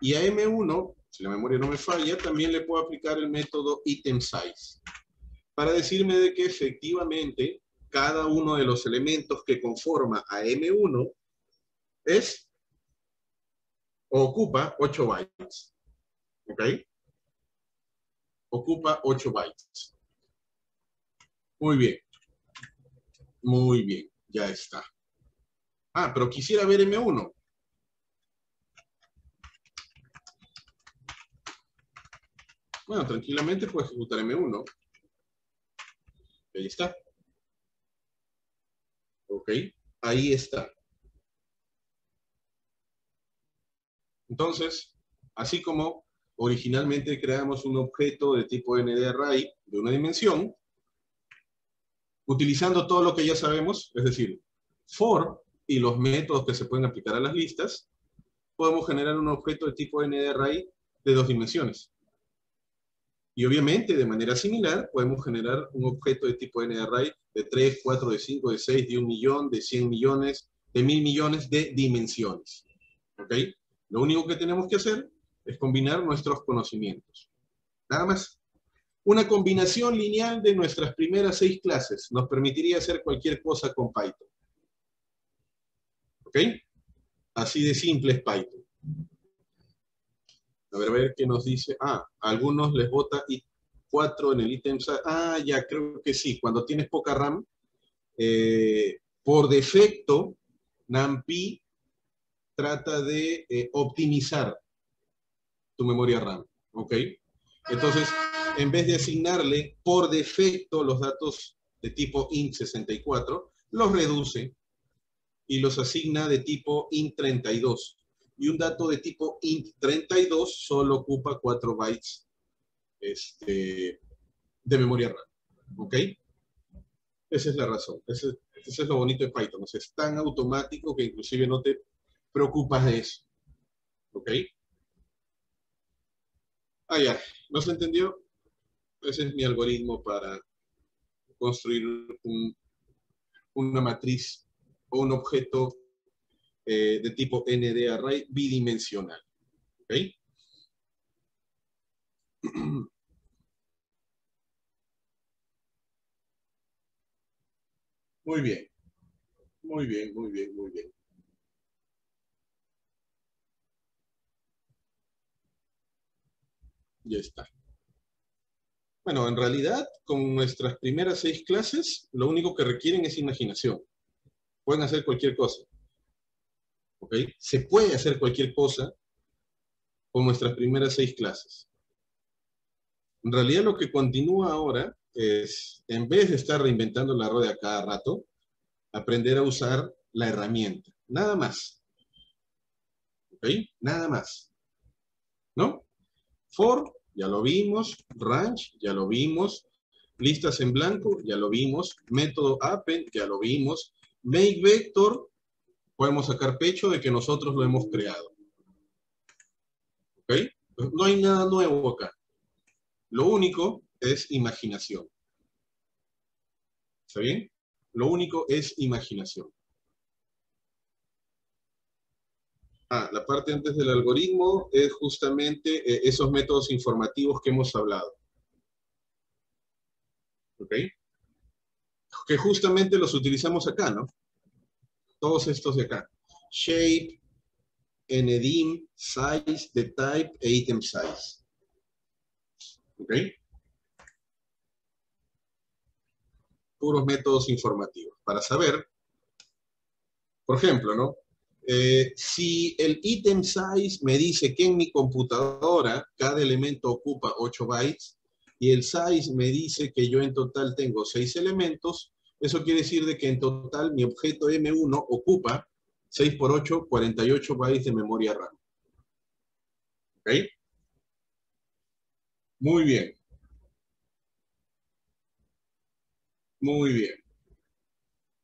Y a M1, si la memoria no me falla, también le puedo aplicar el método itemSize. Para decirme de que efectivamente cada uno de los elementos que conforma a M1 es ocupa 8 bytes. ¿Ok? Ocupa 8 bytes. Muy bien. Muy bien. Ya está. Ah, pero quisiera ver M1. Bueno, tranquilamente puedo ejecutar M1. Ahí está. Ok, ahí está. Entonces, así como originalmente creamos un objeto de tipo NDArray de una dimensión, utilizando todo lo que ya sabemos, es decir, for y los métodos que se pueden aplicar a las listas, podemos generar un objeto de tipo NDArray de dos dimensiones. Y obviamente, de manera similar, podemos generar un objeto de tipo NDArray de 3, 4, de 5, de 6, de 1 millón, de 100 millones, de 1000 millones de dimensiones. ¿Ok? Lo único que tenemos que hacer es combinar nuestros conocimientos. Nada más. Una combinación lineal de nuestras primeras seis clases nos permitiría hacer cualquier cosa con Python. ¿Ok? Así de simple es Python. Ver, ver qué nos dice. Ah, algunos les vota y 4 en el ítem. Ah, ya, creo que sí. Cuando tienes poca RAM, eh, por defecto, NumPy trata de eh, optimizar tu memoria RAM, ¿ok? Entonces, en vez de asignarle por defecto los datos de tipo int64, los reduce y los asigna de tipo int32. Y un dato de tipo int32 solo ocupa 4 bytes este, de memoria RAM, ¿ok? Esa es la razón. Ese, ese es lo bonito de Python. es tan automático que inclusive no te preocupas de eso. ¿Ok? Ah, ya. ¿No se entendió? Ese es mi algoritmo para construir una matriz o un objeto eh, de tipo ND bidimensional. ¿Ok? Muy bien. Muy bien, muy bien, muy bien. Ya está. Bueno, en realidad, con nuestras primeras seis clases, lo único que requieren es imaginación. Pueden hacer cualquier cosa. ¿Ok? Se puede hacer cualquier cosa con nuestras primeras seis clases. En realidad, lo que continúa ahora es, en vez de estar reinventando la rueda cada rato, aprender a usar la herramienta. Nada más. ¿Ok? Nada más. ¿No? For ya lo vimos, range, ya lo vimos, listas en blanco, ya lo vimos, método append, ya lo vimos, make vector, podemos sacar pecho de que nosotros lo hemos creado. ¿Ok? No hay nada nuevo acá. Lo único es imaginación. ¿Está bien? Lo único es imaginación. Ah, la parte antes del algoritmo es justamente eh, esos métodos informativos que hemos hablado. ¿Ok? que justamente los utilizamos acá, ¿no? Todos estos de acá. Shape, NDIM, size, the type e item size. ¿Ok? Puros métodos informativos. Para saber, por ejemplo, ¿no? Eh, si el item size me dice que en mi computadora cada elemento ocupa 8 bytes y el size me dice que yo en total tengo 6 elementos, eso quiere decir de que en total mi objeto M1 ocupa 6 por 8, 48 bytes de memoria RAM. ¿Ok? Muy bien. Muy bien.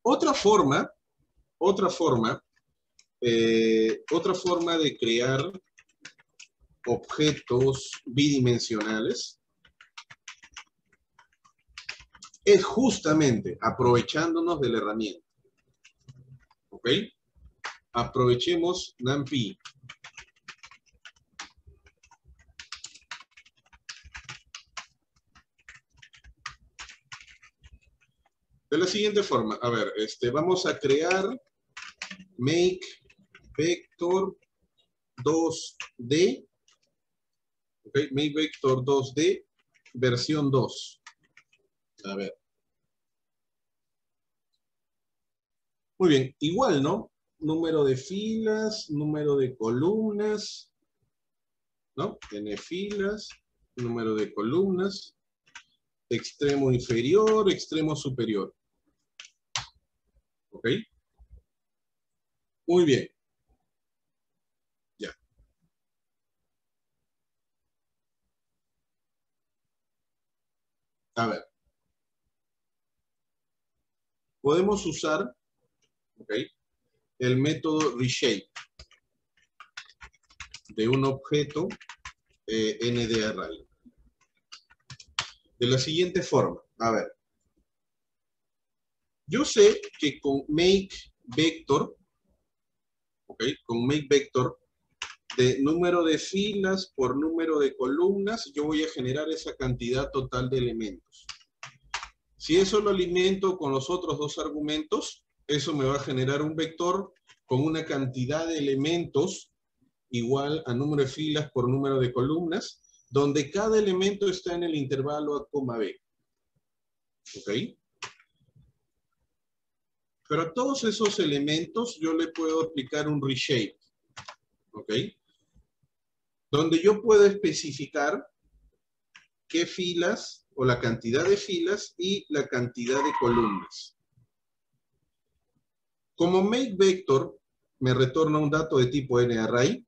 Otra forma, otra forma, eh, otra forma de crear objetos bidimensionales es justamente aprovechándonos de la herramienta. ¿Ok? Aprovechemos NumPy. De la siguiente forma, a ver, este, vamos a crear make vector 2D, ok, make vector 2D versión 2. A ver. Muy bien, igual, ¿no? Número de filas, número de columnas, ¿no? Tiene filas, número de columnas, extremo inferior, extremo superior. ¿Ok? Muy bien. Ya. A ver podemos usar el método reshape de un objeto eh. De la siguiente forma, a ver. Yo sé que con make vector, okay, con make vector de número de filas por número de columnas, yo voy a generar esa cantidad total de elementos. Si eso lo alimento con los otros dos argumentos, eso me va a generar un vector con una cantidad de elementos igual a número de filas por número de columnas, donde cada elemento está en el intervalo A, B. ¿Ok? Pero a todos esos elementos yo le puedo aplicar un reshape. ¿Ok? Donde yo puedo especificar qué filas o la cantidad de filas y la cantidad de columnas. Como makeVector me retorna un dato de tipo NArray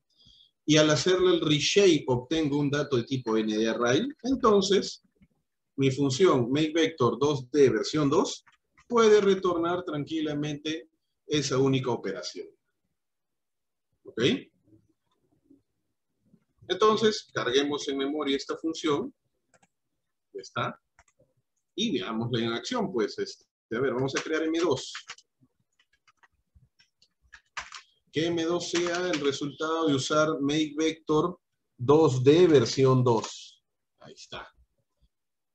y al hacerle el reshape obtengo un dato de tipo NDArray, entonces mi función makeVector 2D versión 2 puede retornar tranquilamente esa única operación. ¿Ok? Entonces, carguemos en memoria esta función está. Y veámosla en acción, pues. Este, a ver, vamos a crear M2. Que M2 sea el resultado de usar MakeVector 2D versión 2. Ahí está.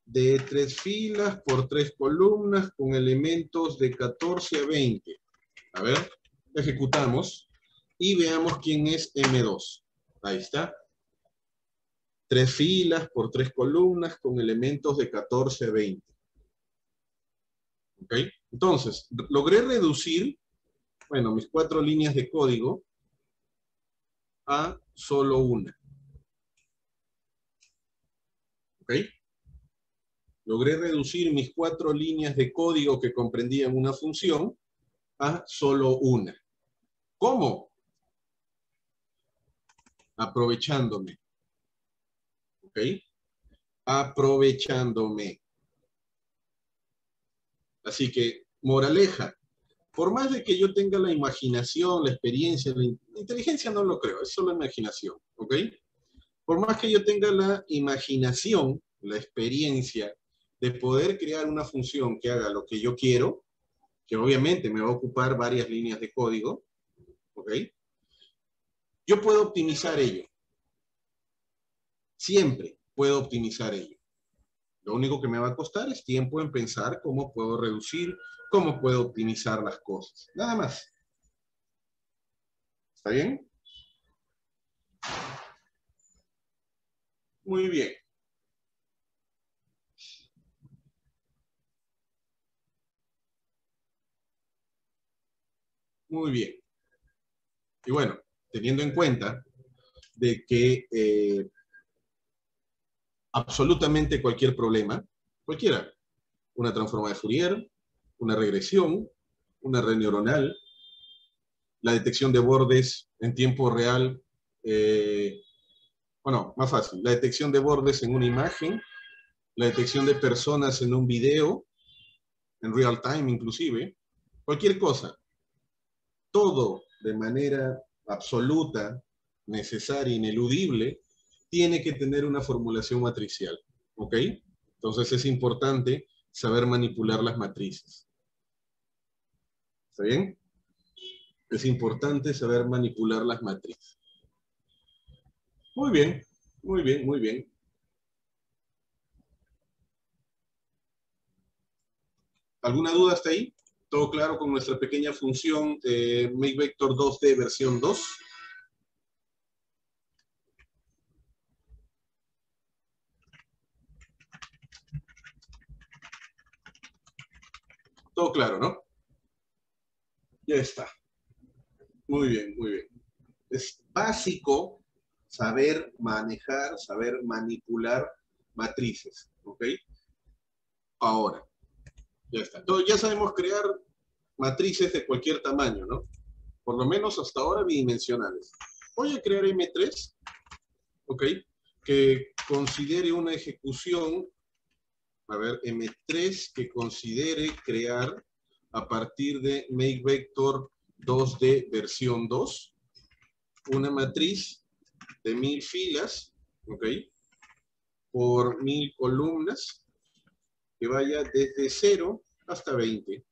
De tres filas por tres columnas con elementos de 14 a 20. A ver, ejecutamos y veamos quién es M2. Ahí está tres filas por tres columnas con elementos de 14 a 20. ¿Ok? Entonces, logré reducir, bueno, mis cuatro líneas de código a solo una. ¿Ok? Logré reducir mis cuatro líneas de código que comprendían una función a solo una. ¿Cómo? Aprovechándome ¿ok? Aprovechándome. Así que, moraleja, por más de que yo tenga la imaginación, la experiencia, la, inteligencia no lo creo, es solo imaginación, ¿ok? Por más que yo tenga la imaginación, la experiencia de poder crear una función que haga lo que yo quiero, que obviamente me va a ocupar varias líneas de código, ¿ok? Yo puedo optimizar ello. Siempre puedo optimizar ello. Lo único que me va a costar es tiempo en pensar cómo puedo reducir, cómo puedo optimizar las cosas. Nada más. ¿Está bien? Muy bien. Muy bien. Y bueno, teniendo en cuenta de que eh, absolutamente cualquier problema, cualquiera, una transforma de Fourier, una regresión, una red neuronal, la detección de bordes en tiempo real, eh, bueno, más fácil, la detección de bordes en una imagen, la detección de personas en un video, en real time inclusive, cualquier cosa, todo de manera absoluta, necesaria, ineludible, tiene que tener una formulación matricial. ¿Ok? Entonces es importante saber manipular las matrices. ¿Está bien? Es importante saber manipular las matrices. Muy bien, muy bien, muy bien. ¿Alguna duda hasta ahí? ¿Todo claro con nuestra pequeña función eh, MakeVector 2D versión 2? Todo claro, ¿no? Ya está. Muy bien, muy bien. Es básico saber manejar, saber manipular matrices, ¿ok? Ahora, ya está. Entonces ya sabemos crear matrices de cualquier tamaño, ¿no? Por lo menos hasta ahora bidimensionales. Voy a crear M3, ¿ok? Que considere una ejecución, a ver, M3 que considere crear a partir de MakeVector 2D versión 2, una matriz de mil filas, ¿ok? Por mil columnas, que vaya desde 0 hasta 20.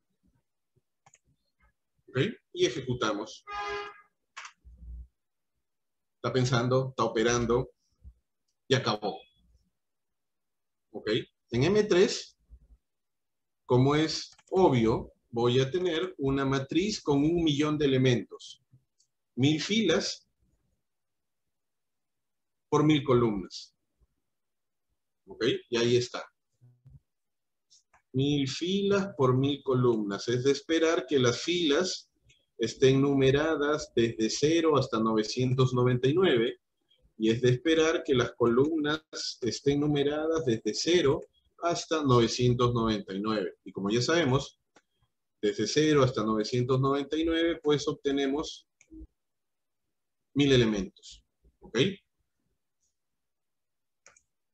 ¿Ok? Y ejecutamos. Está pensando, está operando y acabó. ¿Ok? En M3, como es obvio, voy a tener una matriz con un millón de elementos. Mil filas por mil columnas. ¿Ok? Y ahí está mil filas por mil columnas. Es de esperar que las filas estén numeradas desde 0 hasta 999 y es de esperar que las columnas estén numeradas desde 0 hasta 999. Y como ya sabemos, desde 0 hasta 999, pues obtenemos mil elementos. ¿Ok?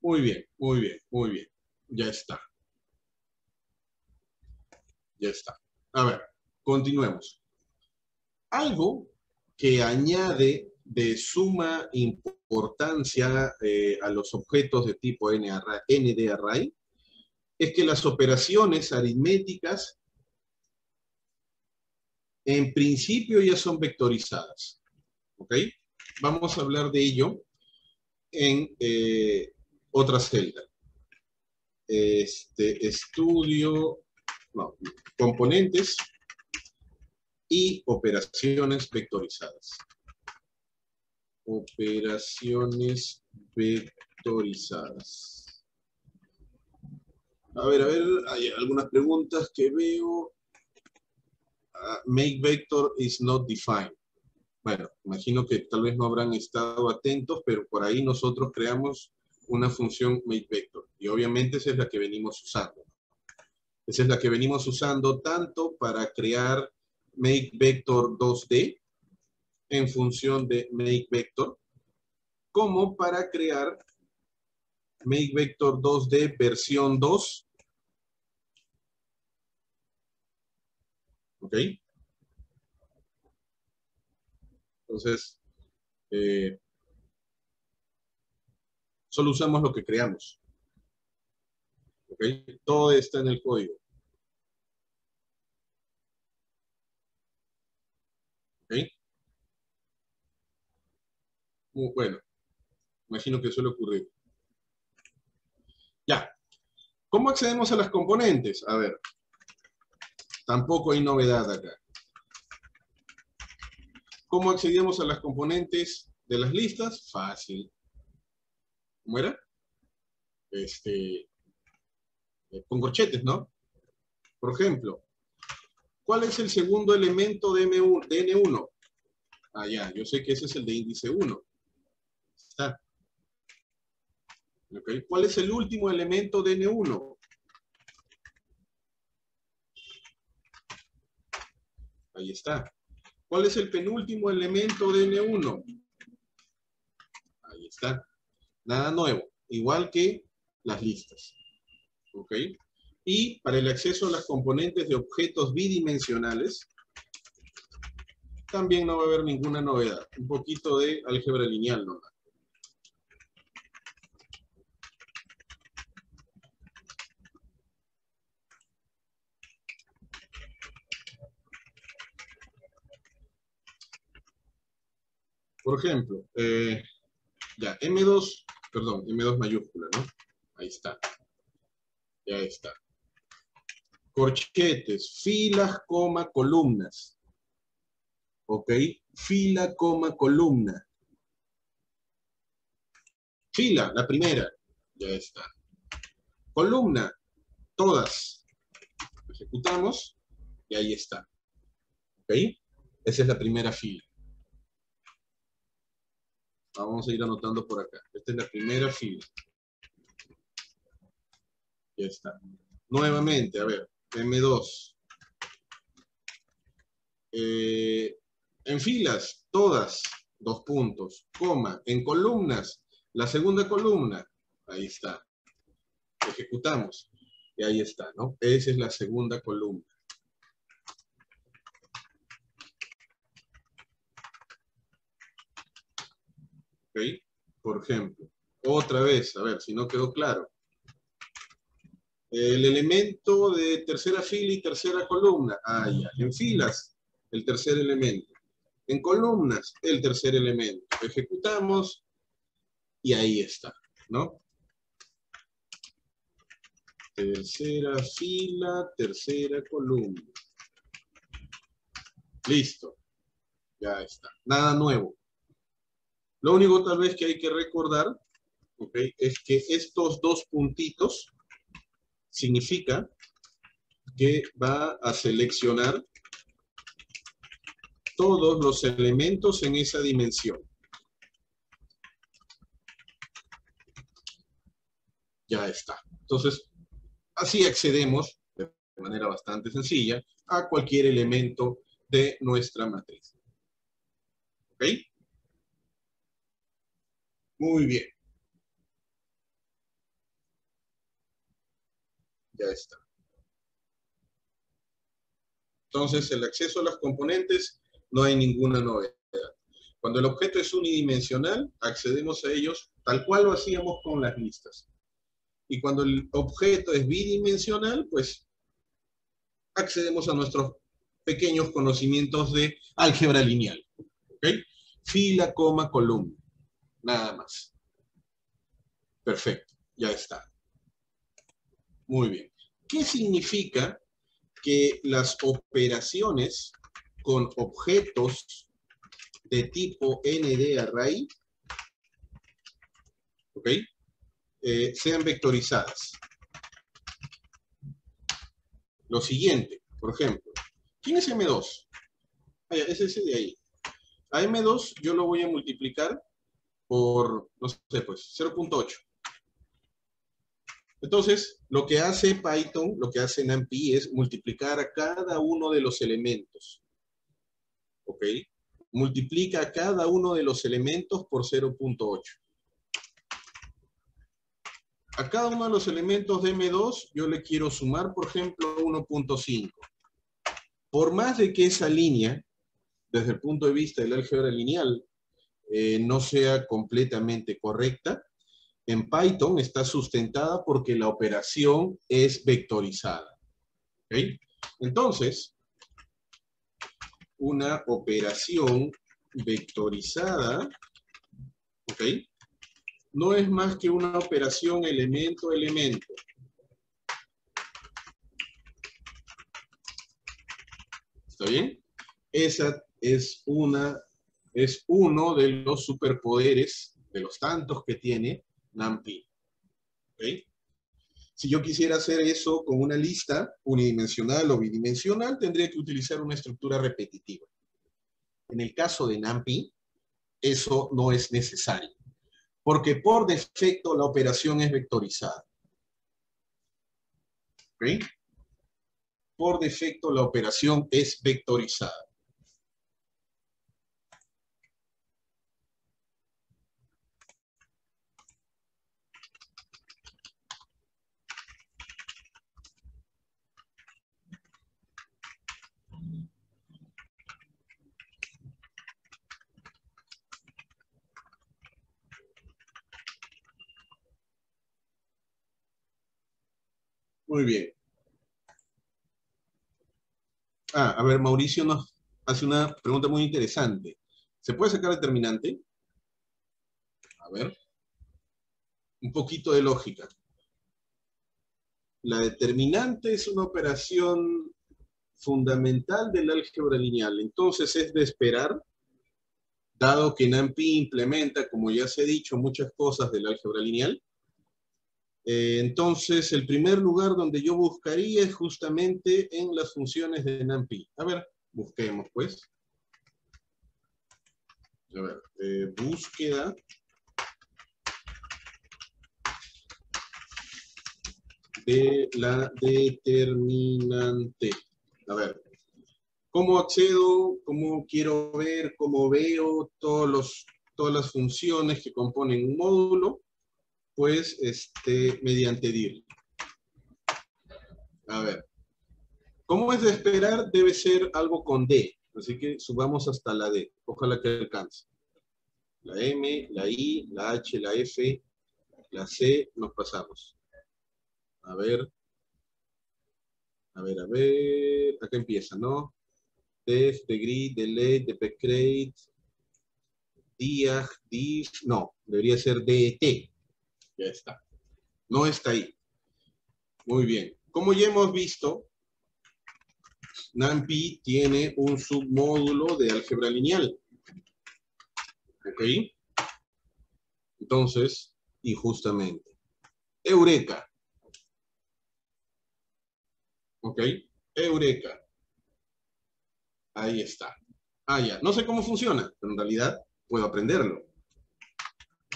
Muy bien, muy bien, muy bien. Ya está. Ya está. A ver, continuemos. Algo que añade de suma importancia eh, a los objetos de tipo ND array es que las operaciones aritméticas en principio ya son vectorizadas. ¿Ok? Vamos a hablar de ello en eh, otra celda. Este, estudio componentes y operaciones vectorizadas. Operaciones vectorizadas. A ver, a ver, hay algunas preguntas que veo. Ah, make vector is not defined. Bueno, imagino que tal vez no habrán estado atentos, pero por ahí nosotros creamos una función make vector. Y obviamente esa es la que venimos usando. Esa es la que venimos usando tanto para crear MakeVector 2D en función de MakeVector, como para crear MakeVector 2D versión 2. ¿Ok? Entonces, eh, solo usamos lo que creamos. Todo está en el código. ¿Ok? Muy bueno. Imagino que suele ocurrir. Ya. ¿Cómo accedemos a las componentes? A ver, tampoco hay novedad acá. ¿Cómo accedíamos a las componentes de las listas? Fácil. ¿Cómo era? Este, eh, con corchetes, ¿no? Por ejemplo, ¿cuál es el segundo elemento de, M1, de N1? Ah, ya, yo sé que ese es el de índice 1. Está. ¿Cuál es el último elemento de N1? Ahí está. ¿Cuál es el penúltimo elemento de N1? Ahí está. Nada nuevo. Igual que las listas. ¿Ok? Y para el acceso a las componentes de objetos bidimensionales, también no va a haber ninguna novedad. Un poquito de álgebra lineal ¿no? Por ejemplo, eh, ya, M2, perdón, M2 mayúscula, ¿no? Ahí está. Ya está. Corchetes, filas, coma, columnas. ¿Ok? Fila, coma, columna. Fila, la primera. Ya está. Columna, todas. Ejecutamos y ahí está. ¿Ok? Esa es la primera fila. Vamos a ir anotando por acá. Esta es la primera fila. Ya está. Nuevamente, a ver, M2. Eh, en filas, todas, dos puntos, coma. En columnas, la segunda columna, ahí está. Ejecutamos. Y ahí está, ¿no? Esa es la segunda columna. Por ejemplo, otra vez, a ver si no quedó claro. El elemento de tercera fila y tercera columna. Ah, ya. En filas, el tercer elemento. En columnas, el tercer elemento. Ejecutamos y ahí está, ¿no? Tercera fila, tercera columna. Listo. Ya está. Nada nuevo. Lo único tal vez que hay que recordar. Es que estos dos puntitos significa que va a seleccionar todos los elementos en esa dimensión. Ya está. Entonces, así accedemos de manera bastante sencilla a cualquier elemento de nuestra matriz. ¿Ok? Muy bien. Ya está. Entonces, el acceso a las componentes no hay ninguna novedad. Cuando el objeto es unidimensional, accedemos a ellos tal cual lo hacíamos con las listas. Y cuando el objeto es bidimensional, pues accedemos a nuestros pequeños conocimientos de álgebra lineal. Fila, coma, columna. Nada más. Perfecto, ya está. Muy bien. ¿Qué significa que las operaciones con objetos de tipo ND array ¿ok? Eh, sean vectorizadas? Lo siguiente, por ejemplo, ¿quién es M2? Ah, es ese de ahí. A M2 yo lo voy a multiplicar por, no sé, pues 0.8. Entonces, lo que hace Python, lo que hace NumPy es multiplicar a cada uno de los elementos. ¿Ok? Multiplica a cada uno de los elementos por 0.8. A cada uno de los elementos de M2 yo le quiero sumar, por ejemplo, 1.5. Por más de que esa línea, desde el punto de vista del álgebra lineal, eh, no sea completamente correcta. En Python está sustentada porque la operación es vectorizada. ¿okay? Entonces, una operación vectorizada, ¿ok? No es más que una operación elemento-elemento. ¿Está bien? Esa es una es uno de los superpoderes, de los tantos que tiene NumPy. ¿Ok? Si yo quisiera hacer eso con una lista unidimensional o bidimensional, tendría que utilizar una estructura repetitiva. En el caso de NumPy, eso no es necesario, porque por defecto la operación es vectorizada. ¿Ok? Por defecto la operación es vectorizada. Muy bien. Ah, a ver, Mauricio nos hace una pregunta muy interesante. ¿Se puede sacar determinante? A ver. Un poquito de lógica. La determinante es una operación fundamental del álgebra lineal. Entonces es de esperar, dado que NumPy implementa, como ya se ha dicho, muchas cosas del álgebra lineal, eh, entonces, el primer lugar donde yo buscaría es justamente en las funciones de NumPy. A ver, busquemos pues. A ver, eh, búsqueda. de la determinante. A ver, ¿cómo accedo? ¿Cómo quiero ver? ¿Cómo veo todos los, todas las funciones que componen un módulo? Pues este, mediante dir. A ver. ¿Cómo es de esperar? Debe ser algo con D. Así que subamos hasta la D. Ojalá que alcance. La M, la I, la H, la F, la C, nos pasamos. A ver. A ver, a ver. Acá empieza, ¿no? Def, degree, delay, deprecate, diag, div. No, debería ser DET. Ya está. No está ahí. Muy bien. Como ya hemos visto, NumPy tiene un submódulo de álgebra lineal. ¿Ok? Entonces, y justamente, Eureka. ¿Ok? Eureka. Ahí está. Ah, ya. No sé cómo funciona, pero en realidad puedo aprenderlo.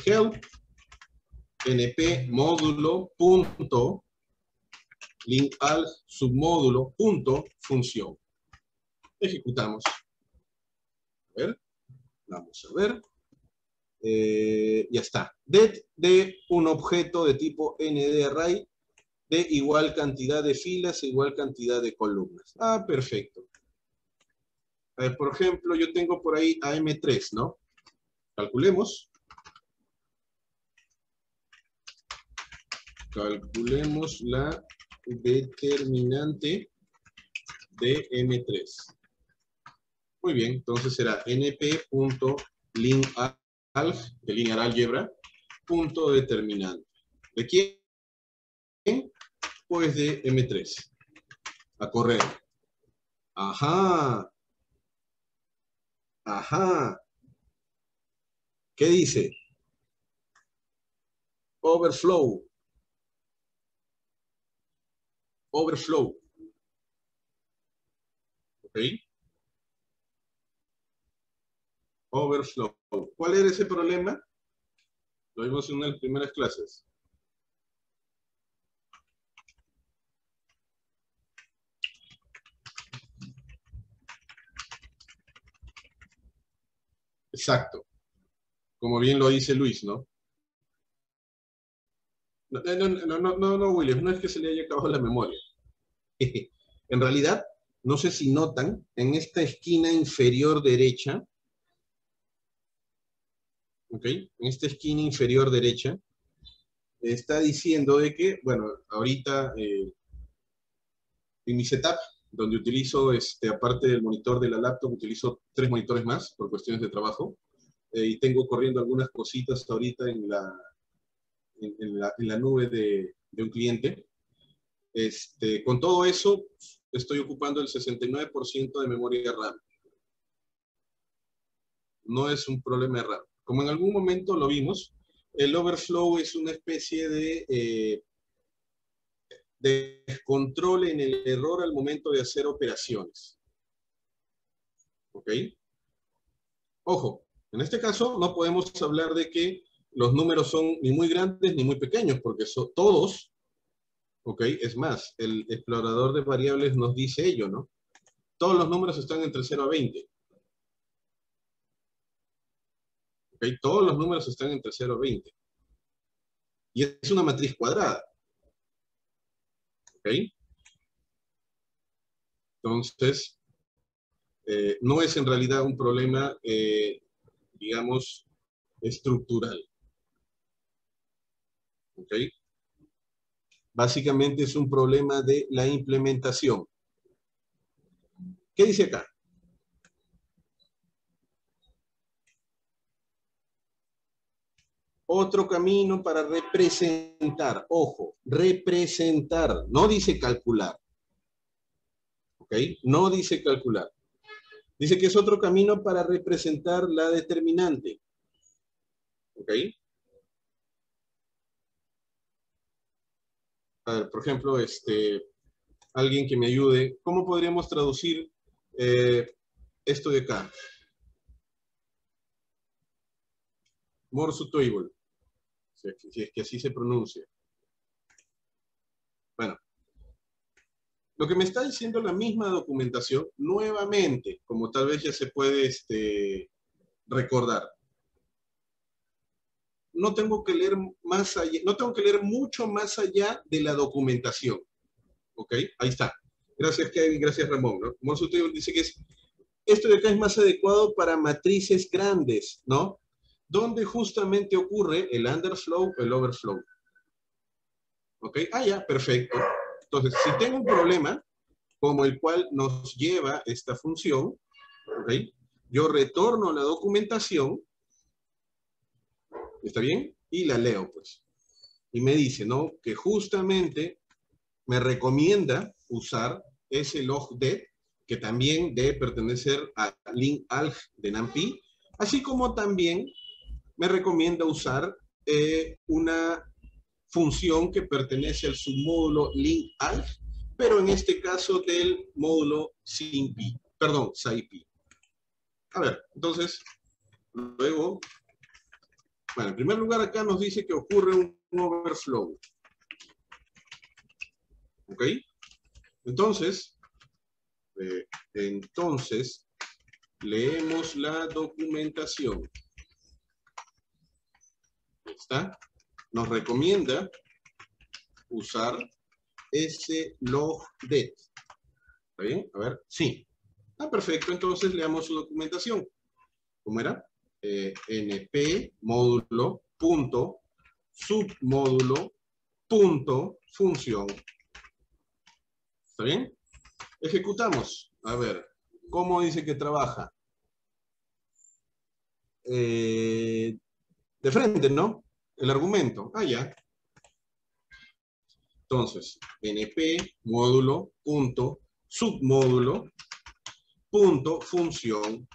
Help np módulo punto link al submódulo punto función. Ejecutamos. A ver, vamos a ver. Eh, ya está. Det de un objeto de tipo array de igual cantidad de filas e igual cantidad de columnas. Ah, perfecto. por ejemplo, yo tengo por ahí AM3, ¿no? Calculemos. Calculemos la determinante de M3. Muy bien, entonces será np.lineal, de linear álgebra, punto determinante. ¿De quién? Pues de M3. A correr. Ajá. Ajá. ¿Qué dice? Overflow. Overflow. ¿Ok? Overflow. ¿Cuál era ese problema? Lo vimos en una de las primeras clases. Exacto. Como bien lo dice Luis, ¿no? No, no, no, no, no, William, no es que se le haya acabado la memoria. en realidad, no sé si notan, en esta esquina inferior derecha, ¿ok? En esta esquina inferior derecha, está diciendo de que, bueno, ahorita eh, en mi setup, donde utilizo, este, aparte del monitor de la laptop, utilizo tres monitores más por cuestiones de trabajo, eh, y tengo corriendo algunas cositas ahorita en la, en, la, nube de, un cliente. Este, con todo eso, estoy ocupando el 69% de memoria RAM. No es un problema de RAM. Como en algún momento lo vimos, el overflow es una especie de eh, descontrol en el error al momento de hacer operaciones. ¿Ok? Ojo, en este caso no podemos hablar de que los números son ni muy grandes ni muy pequeños, porque son todos, ¿ok? Es más, el explorador de variables nos dice ello, ¿no? Todos los números están entre 0 a 20. ¿Ok? Todos los números están entre 0 a 20. Y es una matriz cuadrada. ¿Ok? Entonces, eh, no es en realidad un problema, eh, digamos, estructural. ¿Ok? Básicamente es un problema de la implementación. ¿Qué dice acá? Otro camino para representar, ojo, representar, no dice calcular. ¿Ok? No dice calcular. Dice que es otro camino para representar la determinante. ¿Ok? Por ejemplo, este, alguien que me ayude. ¿Cómo podríamos traducir eh, esto de acá? Morse table. Si es que así se pronuncia. Bueno, lo que me está diciendo la misma documentación, nuevamente, como tal vez ya se puede este, recordar, no tengo que leer más allá, no tengo que leer mucho más allá de la documentación. ¿Ok? Ahí está. Gracias, Kevin, gracias, Ramón. ¿no? usted dice que es, esto de acá es más adecuado para matrices grandes, ¿no? Donde justamente ocurre el underflow, el overflow. ¿Ok? Ah, ya, perfecto. Entonces, si tengo un problema como el cual nos lleva esta función, yo retorno la documentación, ¿está bien? Y la leo, pues. Y me dice, ¿no? Que justamente me recomienda usar ese logdet, que también debe pertenecer a link alg de NumPy, así como también me recomienda usar eh, una función que pertenece al submódulo link-alf, pero en este caso del módulo SIMPI, perdón, SciPy. A ver, entonces, luego, bueno, en primer lugar acá nos dice que ocurre un, overflow. ¿Ok? Entonces, eh, entonces, leemos la documentación. ¿Está? nos recomienda usar ese logdet. ¿Está bien? A ver, sí. Ah, perfecto. Entonces leamos su documentación. ¿Cómo era? Eh, np módulo punto submódulo punto función. ¿Está bien? Ejecutamos. A ver, ¿cómo dice que trabaja? Eh, de frente, ¿no? el argumento. Ah, ya. Entonces, np módulo punto submódulo punto función.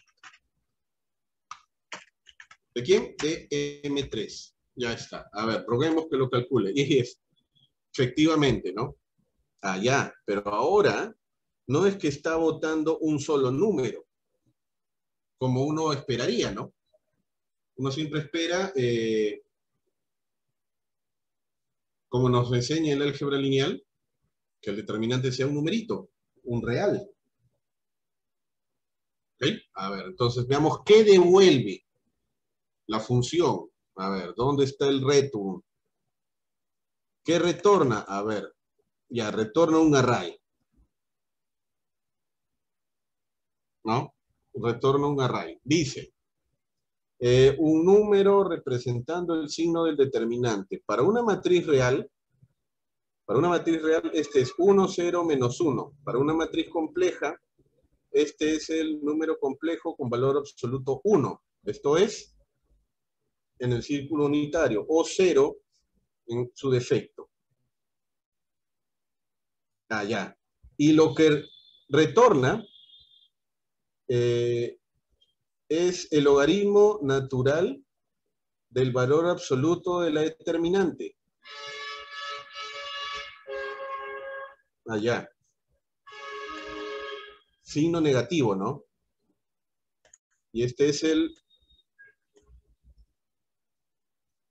¿De quién? De M3. Ya está. A ver, probemos que lo calcule. Y es, efectivamente, ¿no? Ya. Pero ahora no es que está votando un solo número, como uno esperaría, ¿no? Uno siempre espera eh, como nos enseña el álgebra lineal, que el determinante sea un numerito, un real. ¿Ok? A ver, entonces veamos qué devuelve la función. A ver, ¿dónde está el return? ¿Qué retorna? A ver, ya, retorna un array. ¿No? Retorna un array. Dice, eh, un número representando el signo del determinante. Para una matriz real, para una matriz real, este es 1, 0, menos 1. Para una matriz compleja, este es el número complejo con valor absoluto 1. Esto es en el círculo unitario, o 0 en su defecto. Ah, ya. Y lo que retorna eh, es el logaritmo natural del valor absoluto de la determinante. Allá. Signo negativo, ¿no? Y este es el...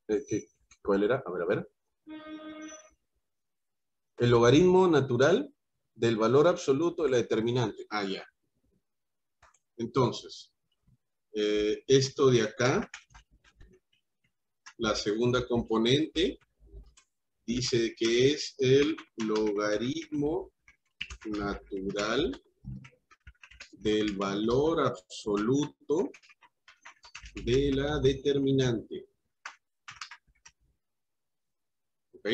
Eh, ¿Cuál era? A ver, a ver. El logaritmo natural del valor absoluto de la determinante. Ah, ya. Entonces, eh, esto de acá, la segunda componente, dice que es el logaritmo natural del valor absoluto de la determinante. ¿Ok?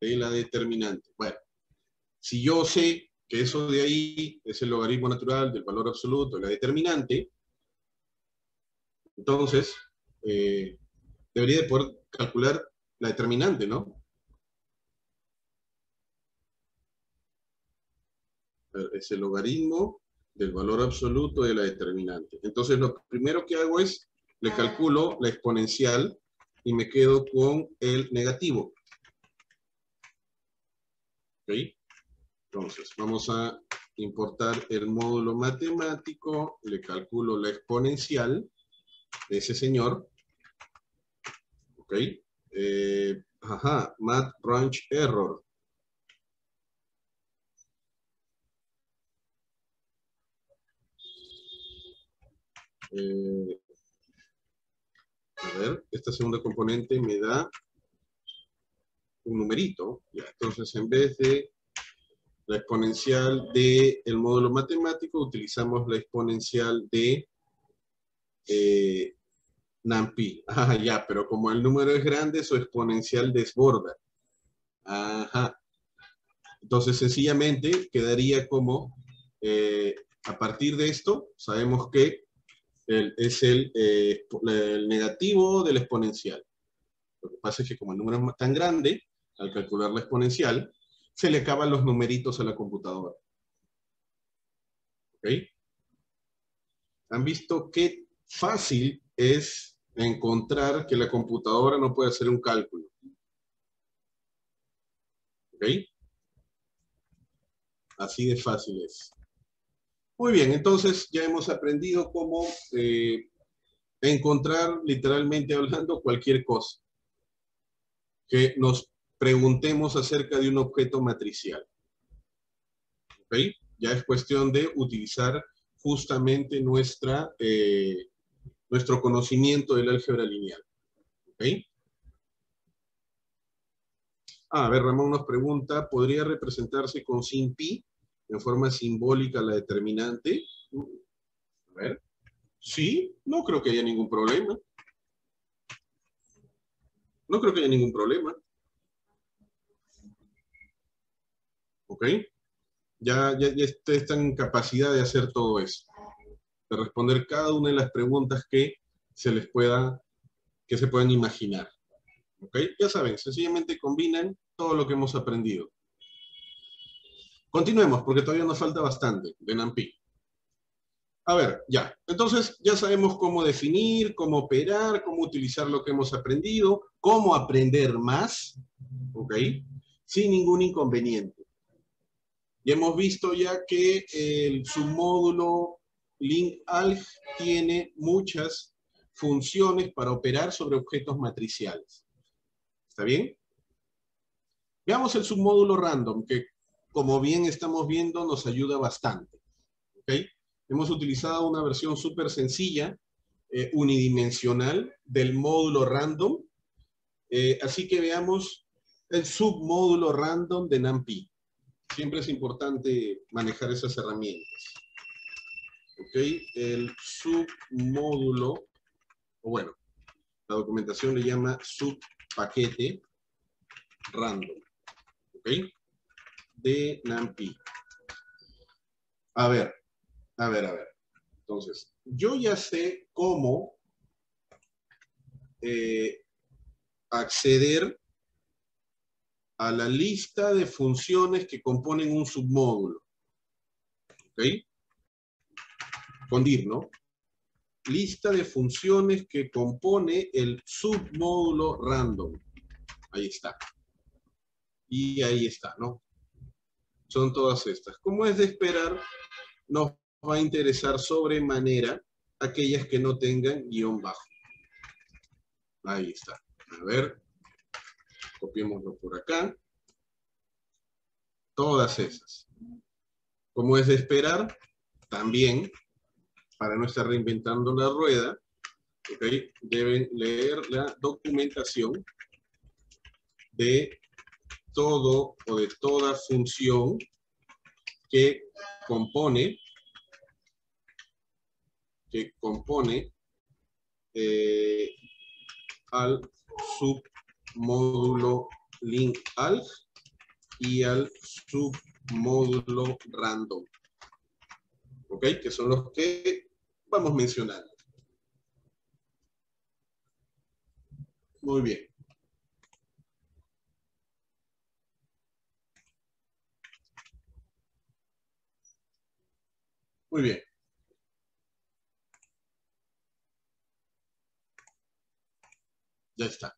La determinante. Bueno, si yo sé que eso de ahí es el logaritmo natural del valor absoluto de la determinante, entonces eh, debería de poder calcular la determinante, ¿no? Es el logaritmo del valor absoluto de la determinante. Entonces lo primero que hago es, le calculo la exponencial y me quedo con el negativo. ¿Ok? Entonces, vamos a importar el módulo matemático, le calculo la exponencial de ese señor. ¿Ok? Eh, ajá, math branch error. Eh, a ver, esta segunda componente me da un numerito. entonces, en vez de la exponencial del el módulo matemático, utilizamos la exponencial de eh, NAMPI. Ah, ya, pero como el número es grande, su exponencial desborda. Ajá. Entonces, sencillamente, quedaría como, eh, a partir de esto, sabemos que es el, eh, el, negativo del exponencial. Lo que pasa es que como el número es tan grande, al calcular la exponencial, se le acaban los numeritos a la computadora. ¿Ok? ¿Han visto qué fácil es encontrar que la computadora no puede hacer un cálculo? ¿Ok? Así de fácil es. Muy bien, entonces ya hemos aprendido cómo eh, encontrar, literalmente hablando, cualquier cosa que nos preguntemos acerca de un objeto matricial. ¿Ok? Ya es cuestión de utilizar justamente nuestra, eh, nuestro conocimiento del álgebra lineal. ¿Ok? Ah, a ver, Ramón nos pregunta, ¿podría representarse con sin pi? En forma simbólica la determinante. A ver. Sí, no creo que haya ningún problema. No creo que haya ningún problema. ¿Ok? Ya, ya, están en capacidad de hacer todo eso. De responder cada una de las preguntas que se les pueda, que se puedan imaginar. ¿Ok? Ya saben, sencillamente combinan todo lo que hemos aprendido. Continuemos, porque todavía nos falta bastante de NAMPI. A ver, ya. Entonces, ya sabemos cómo definir, cómo operar, cómo utilizar lo que hemos aprendido, cómo aprender más, ¿ok? Sin ningún inconveniente. Y hemos visto ya que el submódulo LINK-ALG tiene muchas funciones para operar sobre objetos matriciales. ¿Está bien? Veamos el submódulo random, que como bien estamos viendo, nos ayuda bastante. Hemos utilizado una versión súper sencilla, eh, unidimensional, del módulo random. Eh, así que veamos el submódulo random de NumPy. Siempre es importante manejar esas herramientas. ¿Ok? El submódulo, o bueno, la documentación le llama subpaquete random. ¿Ok? De NAMPI. A ver, a ver, a ver. Entonces, yo ya sé cómo eh, acceder a la lista de funciones que componen un submódulo. ¿Ok? Con ¿no? Lista de funciones que compone el submódulo random. Ahí está. Y ahí está, ¿no? Son todas estas. Como es de esperar, nos va a interesar sobremanera aquellas que no tengan guion bajo. Ahí está. A ver, copiémoslo por acá. Todas esas. Como es de esperar, también, para no estar reinventando la rueda, deben leer la documentación de todo o de toda función que compone que compone eh, al submódulo link alg y al submódulo random. ¿Ok? Que son los que vamos mencionando. Muy bien. Muy bien. Ya está.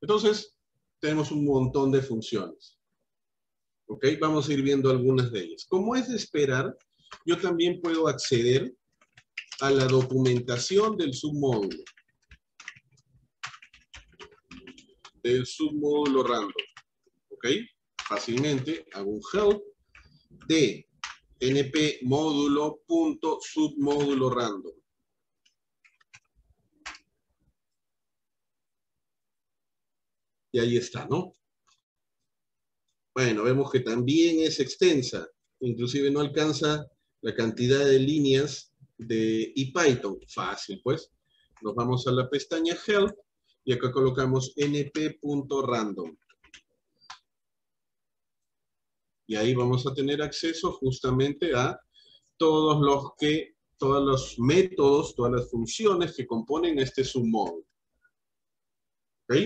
Entonces, tenemos un montón de funciones. ¿Ok? Vamos a ir viendo algunas de ellas. Como es de esperar, yo también puedo acceder a la documentación del submódulo. Del submódulo random. ¿Ok? Fácilmente hago un help de np random. Y ahí está, ¿no? Bueno, vemos que también es extensa. Inclusive no alcanza la cantidad de líneas de Python. Fácil, pues. Nos vamos a la pestaña Help y acá colocamos np.random. Y ahí vamos a tener acceso justamente a todos los que, todos los métodos, todas las funciones que componen este submódulo. ¿Ok?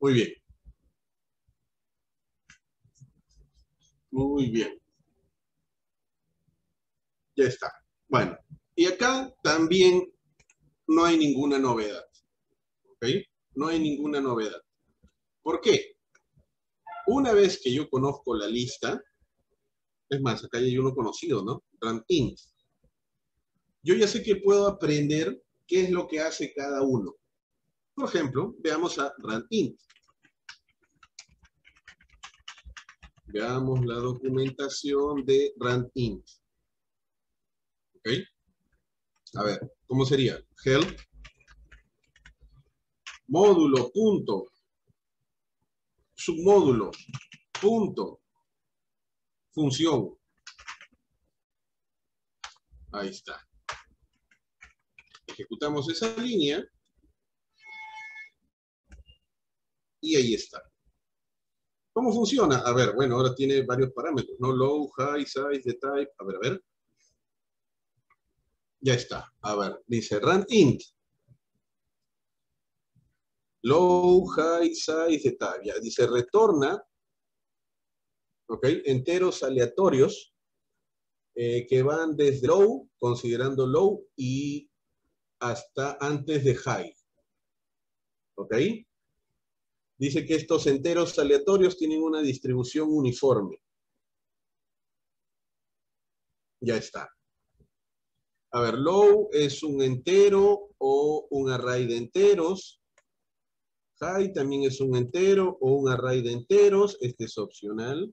Muy bien. Muy bien. Ya está. Bueno, y acá también no hay ninguna novedad. ¿Ok? No hay ninguna novedad. ¿Por qué? Una vez que yo conozco la lista, es más, acá hay uno conocido, ¿no? Rantint. Yo ya sé que puedo aprender qué es lo que hace cada uno. Por ejemplo, veamos a rantint. Veamos la documentación de rantint. ¿Ok? A ver, ¿cómo sería? Help. Módulo, punto. Submódulo, punto. Función. Ahí está. Ejecutamos esa línea. Y ahí está. ¿Cómo funciona? A ver, bueno, ahora tiene varios parámetros, ¿no? Low, high, size, the type. A ver, a ver. Ya está. A ver, dice run int. Low, high, size, the type. Ya, dice retorna, ¿ok? Enteros aleatorios eh, que van desde low, considerando low, y hasta antes de high. ¿Ok? Dice que estos enteros aleatorios tienen una distribución uniforme. Ya está. A ver, low es un entero o un array de enteros High también es un entero o un array de enteros. Este es opcional.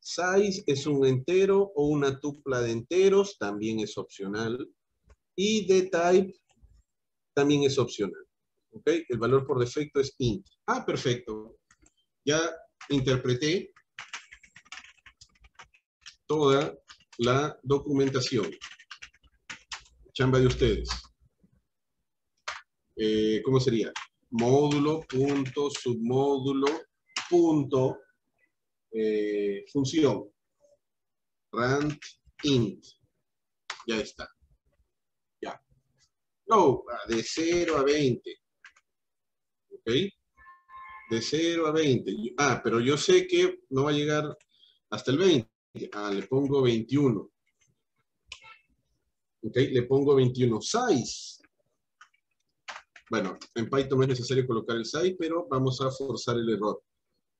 Size es un entero o una tupla de enteros. También es opcional. Y de type también es opcional. ¿Ok? El valor por defecto es int. Ah, perfecto. Ya interpreté toda la documentación. Chamba de ustedes. Eh, ¿Cómo sería? Módulo, punto, submódulo, punto, eh, función. Rand int. Ya está. Ya. No, de 0 a 20. ¿Ok? De 0 a 20. Ah, pero yo sé que no va a llegar hasta el 20. Ah, le pongo 21. Ok, le pongo 21. Size. Bueno, en Python es necesario colocar el size, pero vamos a forzar el error.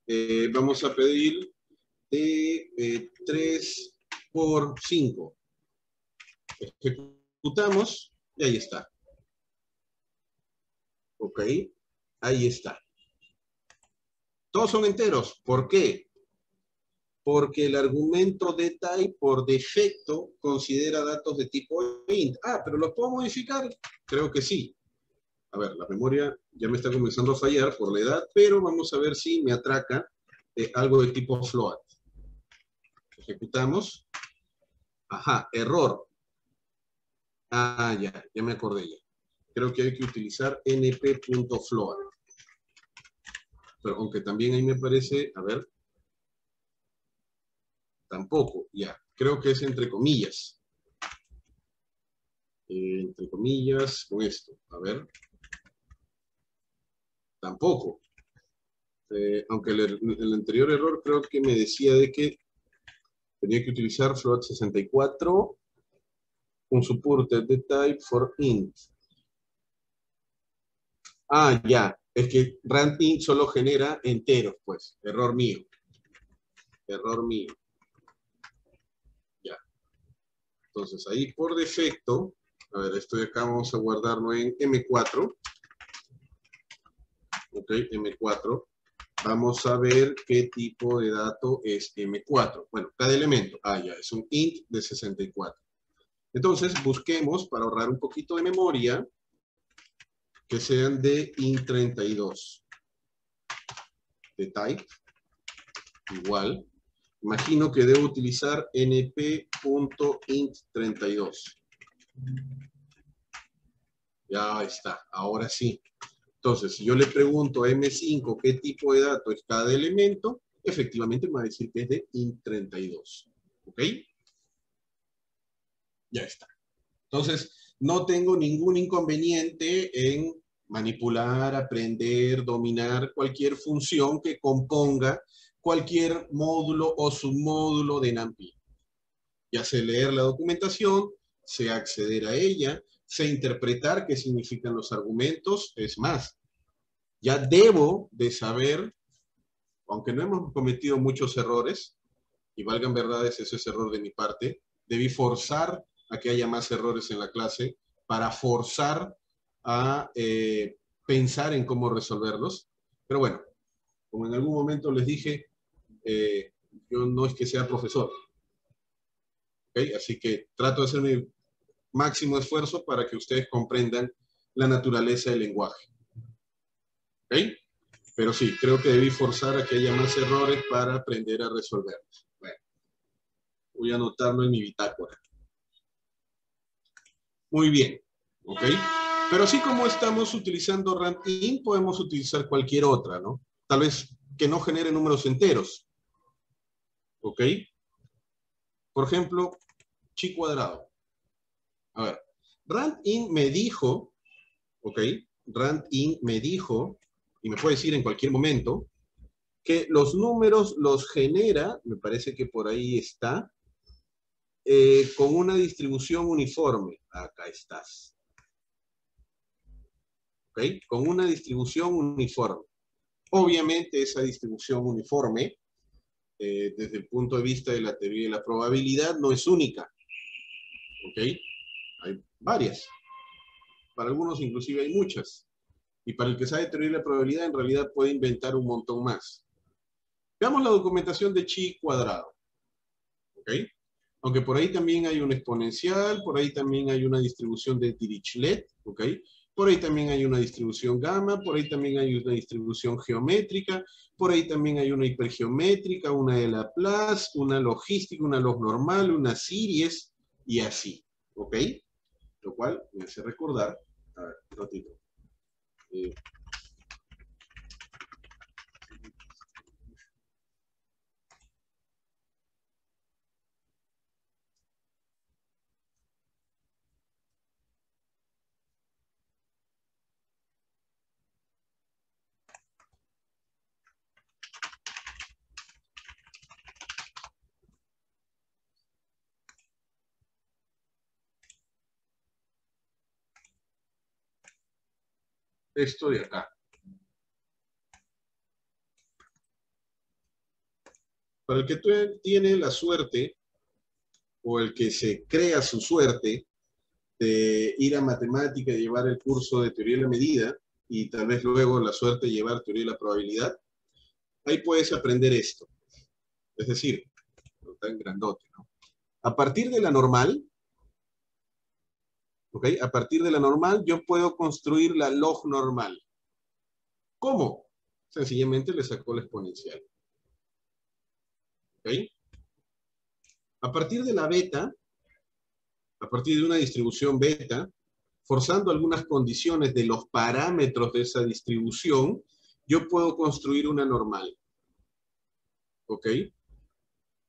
Eh, vamos a pedir de 3 eh, por 5. Ejecutamos y ahí está. Ok, ahí está. Todos son enteros. ¿Por qué? Porque el argumento de type por defecto considera datos de tipo int. Ah, pero ¿los puedo modificar? Creo que sí. A ver, la memoria ya me está comenzando a fallar por la edad, pero vamos a ver si me atraca eh, algo de tipo float. Ejecutamos. Ajá, error. Ah, ya, ya me acordé ya. Creo que hay que utilizar np.float pero aunque también ahí me parece, a ver, tampoco, ya, creo que es entre comillas. Eh, entre comillas, con esto, a ver. Tampoco. Eh, aunque el, anterior error creo que me decía de que tenía que utilizar float 64 un supported de type for int. Ah, ya, es que ranting solo genera enteros, pues. Error mío. Error mío. Ya. Entonces, ahí por defecto, a ver, esto de acá vamos a guardarlo en M4. Ok, M4. Vamos a ver qué tipo de dato es M4. Bueno, cada elemento. Ah, ya, es un int de 64. Entonces, busquemos, para ahorrar un poquito de memoria, que sean de int32. De type, igual. Imagino que debo utilizar np.int32. Ya está, ahora sí. Entonces, si yo le pregunto a M5 qué tipo de dato es cada elemento, efectivamente me va a decir que es de int32. ¿Ok? Ya está. Entonces, no tengo ningún inconveniente en manipular, aprender, dominar cualquier función que componga cualquier módulo o submódulo de NumPy. Ya sé leer la documentación, sé acceder a ella, sé interpretar qué significan los argumentos, es más, ya debo de saber, aunque no hemos cometido muchos errores, y valgan verdades, ese es error de mi parte, debí forzar a que haya más errores en la clase para forzar a eh, pensar en cómo resolverlos. Pero bueno, como en algún momento les dije, eh, yo no es que sea profesor. Así que trato de hacer mi máximo esfuerzo para que ustedes comprendan la naturaleza del lenguaje. Pero sí, creo que debí forzar a que haya más errores para aprender a resolverlos. Bueno, voy a anotarlo en mi bitácora. Muy bien. ¿Ok? Pero así como estamos utilizando RANTIN, podemos utilizar cualquier otra, ¿no? Tal vez que no genere números enteros. ¿Ok? Por ejemplo, chi cuadrado. A ver, RANTIN me dijo, ¿ok? RANTIN me dijo, y me puede decir en cualquier momento, que los números los genera, me parece que por ahí está, eh, con una distribución uniforme. Acá estás. Con una distribución uniforme. Obviamente esa distribución uniforme, eh, desde el punto de vista de la teoría de la probabilidad, no es única. ¿Ok? Hay varias. Para algunos inclusive hay muchas. Y para el que sabe teoría de la probabilidad, en realidad puede inventar un montón más. Veamos la documentación de chi cuadrado. ¿Ok? Aunque por ahí también hay un exponencial, por ahí también hay una distribución de Dirichlet, ¿ok? Por ahí también hay una distribución gamma, por ahí también hay una distribución geométrica, por ahí también hay una hipergeométrica, una de Laplace, una logística, una log normal, una series y así, ¿ok? Lo cual me hace recordar, a ver, un ratito. Eh, esto de acá. Para el que tiene la suerte, o el que se crea su suerte, de ir a matemática y llevar el curso de teoría de la medida, y tal vez luego la suerte de llevar teoría de la probabilidad, ahí puedes aprender esto. Es decir, tan grandote, ¿no? A partir de la normal, ¿ok? A partir de la normal yo puedo construir la log normal. ¿Cómo? Sencillamente le saco la exponencial. ¿Ok? A partir de la beta, a partir de una distribución beta, forzando algunas condiciones de los parámetros de esa distribución, yo puedo construir una normal. ¿Ok?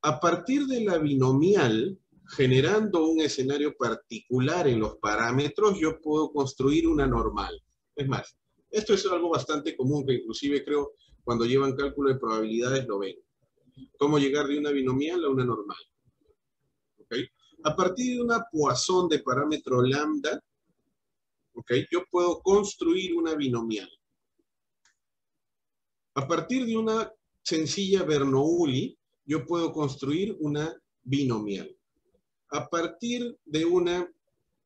A partir de la binomial, generando un escenario particular en los parámetros, yo puedo construir una normal. Es más, esto es algo bastante común que inclusive creo cuando llevan cálculo de probabilidades lo ven. Cómo llegar de una binomial a una normal. ¿Okay? A partir de una Poisson de parámetro lambda, ¿okay? yo puedo construir una binomial. A partir de una sencilla Bernoulli, yo puedo construir una binomial a partir de una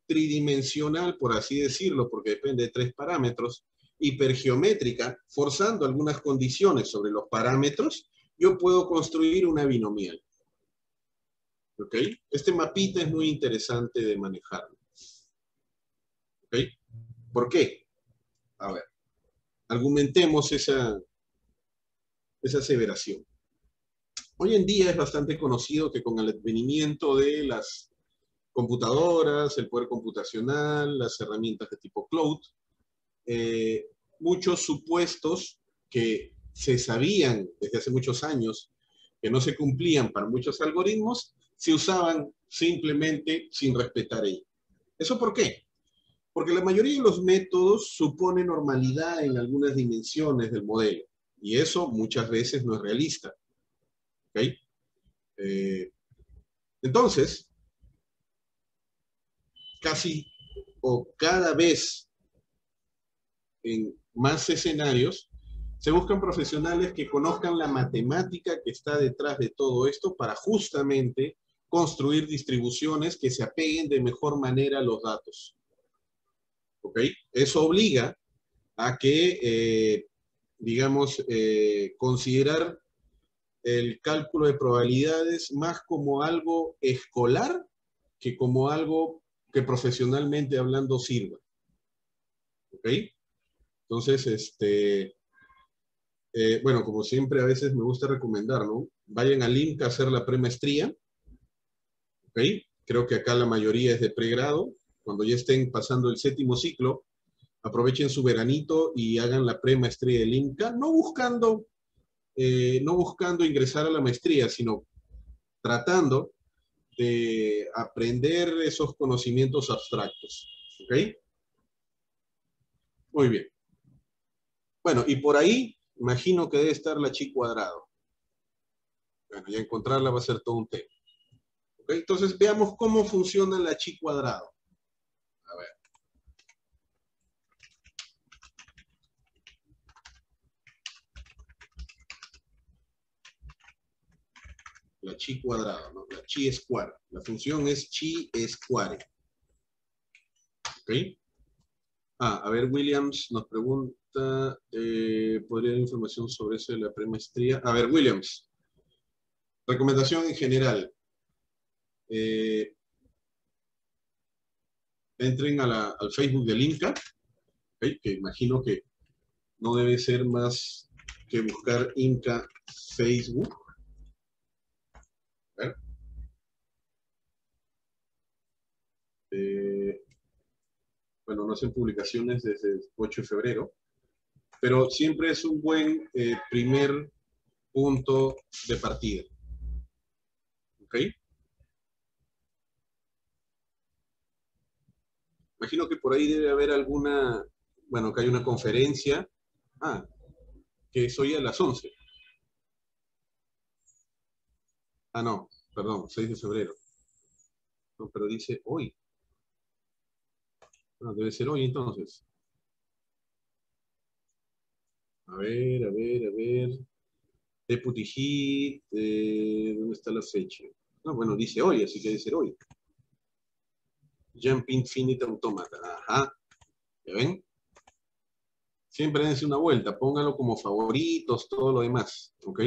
tridimensional, por así decirlo, porque depende de tres parámetros, hipergeométrica, forzando algunas condiciones sobre los parámetros, yo puedo construir una binomial. ¿Ok? Este mapita es muy interesante de manejarlo. ¿Ok? ¿Por qué? A ver, argumentemos esa, esa aseveración. Hoy en día es bastante conocido que con el advenimiento de las computadoras, el poder computacional, las herramientas de tipo cloud, eh, muchos supuestos que se sabían desde hace muchos años que no se cumplían para muchos algoritmos, se usaban simplemente sin respetar ello. ¿Eso por qué? Porque la mayoría de los métodos supone normalidad en algunas dimensiones del modelo, y eso muchas veces no es realista. Eh, entonces, casi o cada vez en más escenarios, se buscan profesionales que conozcan la matemática que está detrás de todo esto para justamente construir distribuciones que se apeguen de mejor manera a los datos. ¿Ok? Eso obliga a que, eh, digamos, eh, considerar el cálculo de probabilidades más como algo escolar que como algo que profesionalmente hablando sirva. ¿Ok? Entonces, este, eh, bueno, como siempre a veces me gusta recomendar, ¿no? Vayan al link a hacer la premaestría. ¿Ok? Creo que acá la mayoría es de pregrado. Cuando ya estén pasando el séptimo ciclo, aprovechen su veranito y hagan la premaestría del INCA, no buscando eh, no buscando ingresar a la maestría, sino tratando de aprender esos conocimientos abstractos. ¿Ok? Muy bien. Bueno, y por ahí imagino que debe estar la chi cuadrado. Bueno, ya encontrarla va a ser todo un tema. ¿Ok? Entonces veamos cómo funciona la chi cuadrado. La chi cuadrada, ¿no? la chi square. La función es chi square. ¿Ok? Ah, a ver, Williams nos pregunta, eh, ¿podría dar información sobre eso de la premaestría? A ver, Williams, recomendación en general. Eh, entren al Facebook del INCA, que imagino que no debe ser más que buscar INCA Facebook. Eh, bueno, no hacen publicaciones desde el 8 de febrero, pero siempre es un buen eh, primer punto de partida. ¿Ok? Imagino que por ahí debe haber alguna, bueno, que hay una conferencia. Ah, que es hoy a las 11. Ah, no, perdón, 6 de febrero. No, pero dice hoy. Ah, debe ser hoy entonces. A ver, a ver, a ver. Deputy Heat, eh, ¿dónde está la fecha? No, bueno, dice hoy, así que debe ser hoy. Jump Infinite Automata. Ajá. ¿Ya ven? Siempre dense una vuelta, póngalo como favoritos, todo lo demás. ¿Ok?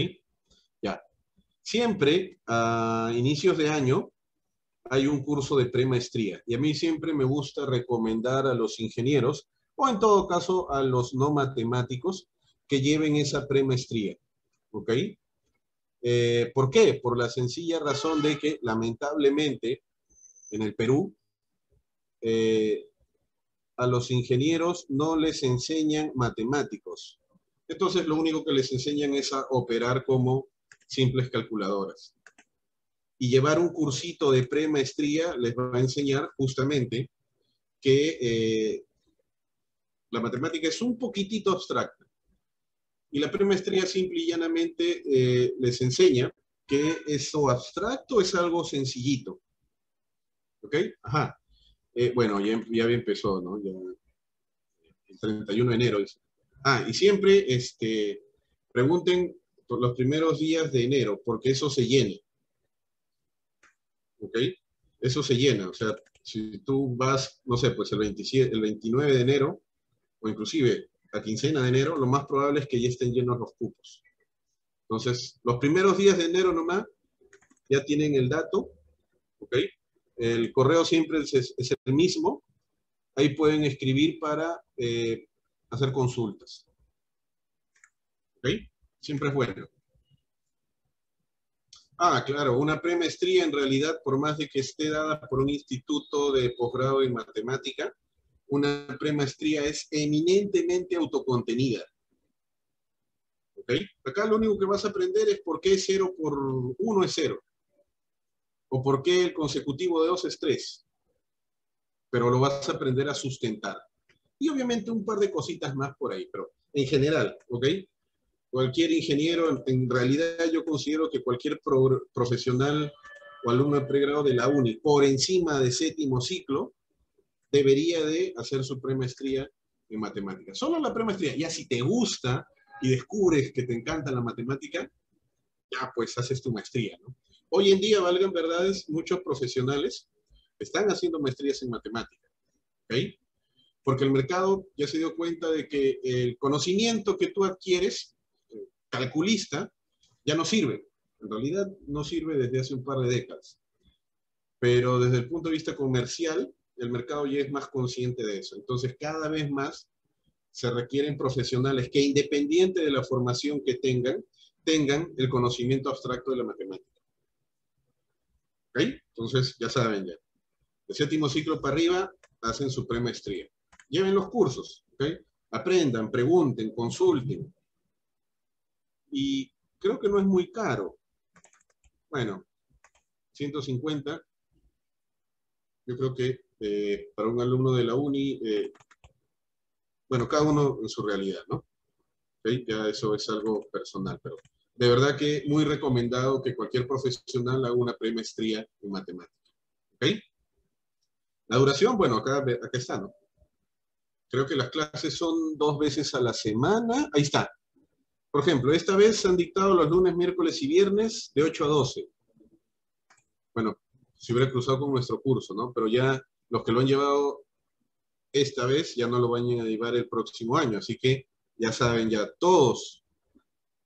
Siempre a inicios de año hay un curso de premaestría. Y a mí siempre me gusta recomendar a los ingenieros, o en todo caso a los no matemáticos, que lleven esa premaestría. ¿Ok? Eh, ¿Por qué? Por la sencilla razón de que lamentablemente en el Perú eh, a los ingenieros no les enseñan matemáticos. Entonces lo único que les enseñan es a operar como simples calculadoras. Y llevar un cursito de premaestría les va a enseñar justamente que eh, la matemática es un poquitito abstracta. Y la premaestría simple y llanamente eh, les enseña que eso abstracto es algo sencillito. ¿Ok? Ajá. Eh, bueno, ya, ya empezó, ¿no? Ya, el 31 de enero. Ah, y siempre este, pregunten los primeros días de enero, porque eso se llena. ¿Ok? Eso se llena. O sea, si tú vas, no sé, pues el, 27, el 29 de enero, o inclusive la quincena de enero, lo más probable es que ya estén llenos los cupos. Entonces, los primeros días de enero nomás ya tienen el dato, ¿ok? El correo siempre es, el mismo. Ahí pueden escribir para eh, hacer consultas. ¿Ok? Siempre es bueno. Ah, claro, una premaestría en realidad, por más de que esté dada por un instituto de posgrado en matemática, una premaestría es eminentemente autocontenida. ¿Ok? Acá lo único que vas a aprender es por qué 0 por 1 es 0 o por qué el consecutivo de 2 es 3. Pero lo vas a aprender a sustentar. Y obviamente un par de cositas más por ahí, pero en general, ¿ok? Cualquier ingeniero, en realidad yo considero que cualquier profesional o alumno de pregrado de la UNI, por encima de séptimo ciclo, debería de hacer su premaestría en matemáticas. Solo la premaestría. Ya si te gusta y descubres que te encanta la matemática, ya pues haces tu maestría, ¿no? Hoy en día, valgan verdades, muchos profesionales están haciendo maestrías en matemática. ¿ok? Porque el mercado ya se dio cuenta de que el conocimiento que tú adquieres, calculista, ya no sirve. En realidad no sirve desde hace un par de décadas. Pero desde el punto de vista comercial, el mercado ya es más consciente de eso. Entonces, cada vez más se requieren profesionales que, independiente de la formación que tengan, tengan el conocimiento abstracto de la matemática. ¿Ok? Entonces, ya saben ya. El séptimo ciclo para arriba, hacen su premaestría. Lleven los cursos, ¿ok? Aprendan, pregunten, consulten. Y creo que no es muy caro. Bueno, 150. Yo creo que eh, para un alumno de la uni, eh, bueno, cada uno en su realidad, ¿no? Ya eso es algo personal, pero de verdad que muy recomendado que cualquier profesional haga una premaestría en matemática. ¿Ok? La duración, bueno, acá, acá está, ¿no? Creo que las clases son dos veces a la semana. Ahí está. Por ejemplo, esta vez se han dictado los lunes, miércoles y viernes de 8 a 12. Bueno, si hubiera cruzado con nuestro curso, ¿no? Pero ya los que lo han llevado esta vez ya no lo van a llevar el próximo año. Así que ya saben, ya todos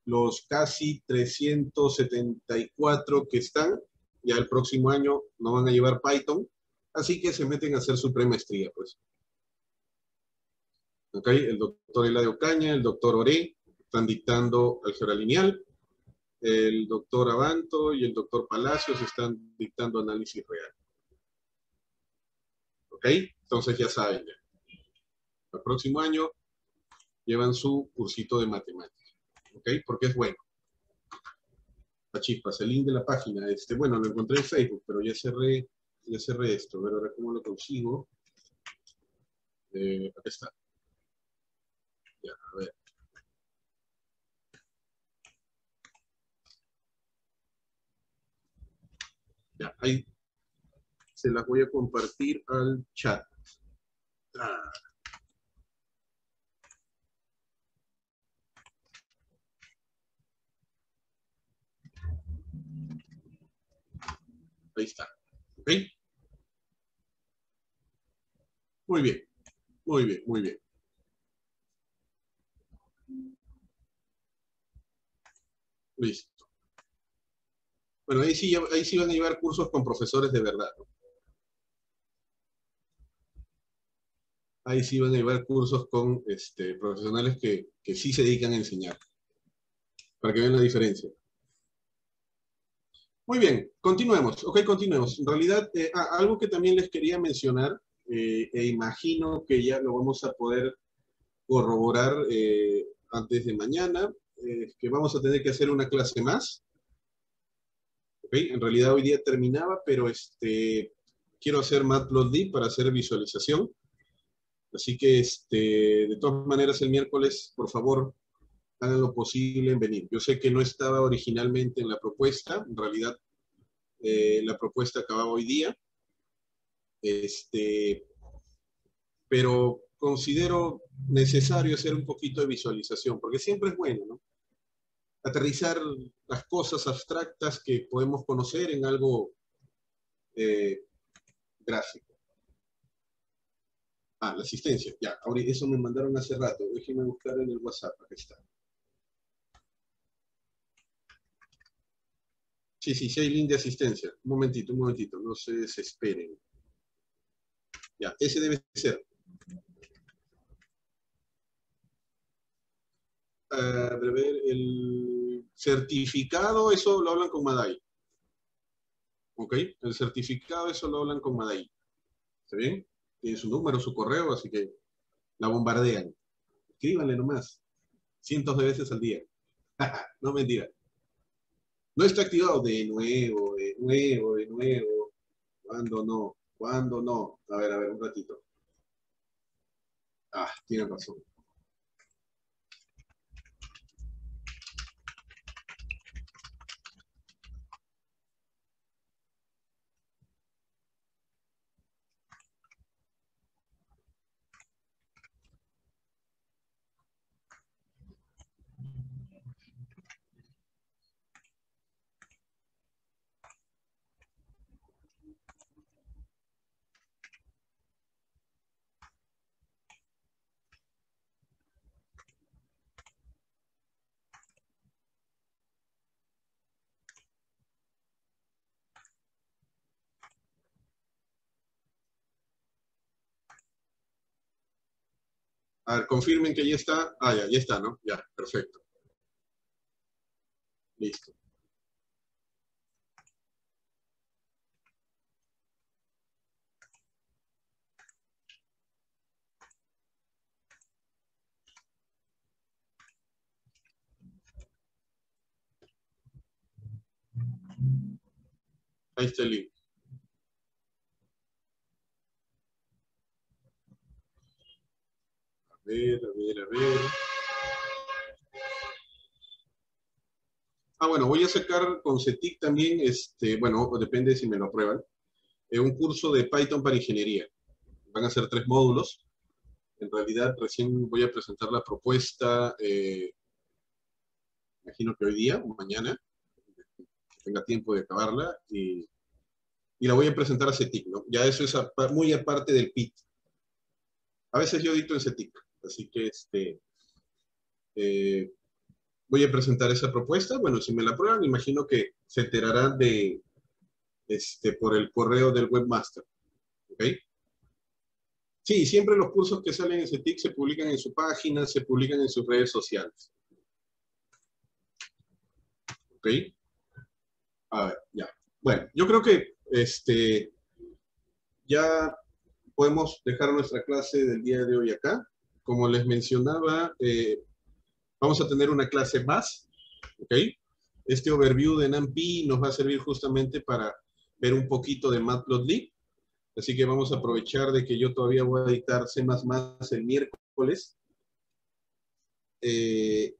los casi 374 que están, ya el próximo año no van a llevar Python, así que se meten a hacer su premaestría, pues. Ok, el doctor Eladio Caña, el doctor Oré, están dictando álgebra lineal, el doctor Avanto y el doctor Palacios están dictando análisis real. ¿Ok? Entonces ya saben, el próximo año llevan su cursito de matemáticas. ¿Ok? Porque es bueno. La chispas, el link de la página. Este, bueno, lo encontré en Facebook, pero ya cerré, ya cerré esto. A ver ahora cómo lo consigo. Eh, está. Ya, a ver. Ya, ahí se las voy a compartir al chat. Ah. Ahí está. ¿Ok? Muy bien. Muy bien, muy bien. Listo. Bueno, ahí sí, ahí sí van a llevar cursos con profesores de verdad. Ahí sí van a llevar cursos con este, profesionales que, que sí se dedican a enseñar. Para que vean la diferencia. Muy bien, continuemos. Ok, continuemos. En realidad, eh, ah, algo que también les quería mencionar, eh, e imagino que ya lo vamos a poder corroborar eh, antes de mañana, que vamos a tener que hacer una clase más. Ok, en realidad hoy día terminaba, pero este, quiero hacer Matplotlib para hacer visualización. Así que, este, de todas maneras, el miércoles, por favor, hagan lo posible en venir. Yo sé que no estaba originalmente en la propuesta, en realidad eh, la propuesta acababa hoy día, este, pero considero necesario hacer un poquito de visualización, porque siempre es bueno, ¿no? Aterrizar las cosas abstractas que podemos conocer en algo eh, gráfico. Ah, la asistencia, ya, ahora eso me mandaron hace rato, déjenme buscar en el WhatsApp, aquí está. Sí, sí, sí hay link de asistencia. Un momentito, un momentito, no se desesperen. Ya, ese debe ser. A ver, el certificado, eso lo hablan con Madai. ¿Ok? El certificado, eso lo hablan con Madai. ¿Está bien? Tiene su número, su correo, así que la bombardean. Escríbanle nomás. Cientos de veces al día. no mentira. No está activado de nuevo, de nuevo, de nuevo. ¿Cuándo no? ¿Cuándo no? A ver, a ver, un ratito. Ah, tiene razón. Ver, confirmen que ya está. Ah, ya, ya está, ¿no? Ya, perfecto. Listo. Ahí está el link. Ver, a ver, a ver. Ah, bueno, voy a sacar con CETIC también, este, bueno, depende si me lo aprueban, eh, un curso de Python para ingeniería. Van a ser tres módulos. En realidad, recién voy a presentar la propuesta, eh, imagino que hoy día o mañana, tenga tiempo de acabarla, y, y la voy a presentar a CETIC, ¿no? Ya eso es muy aparte del PIT. A veces yo dicto en CETIC, así que este, eh, voy a presentar esa propuesta. Bueno, si me la aprueban, imagino que se enterará de, este, por el correo del webmaster. ¿Ok? Sí, siempre los cursos que salen en CETIC se publican en su página, se publican en sus redes sociales. ¿Ok? A ver, ya. Bueno, yo creo que este, ya podemos dejar nuestra clase del día de hoy acá. Como les mencionaba, eh, vamos a tener una clase más. ¿Ok? Este overview de NumPy nos va a servir justamente para ver un poquito de Matplotlib Así que vamos a aprovechar de que yo todavía voy a editar C++ el miércoles. Eh,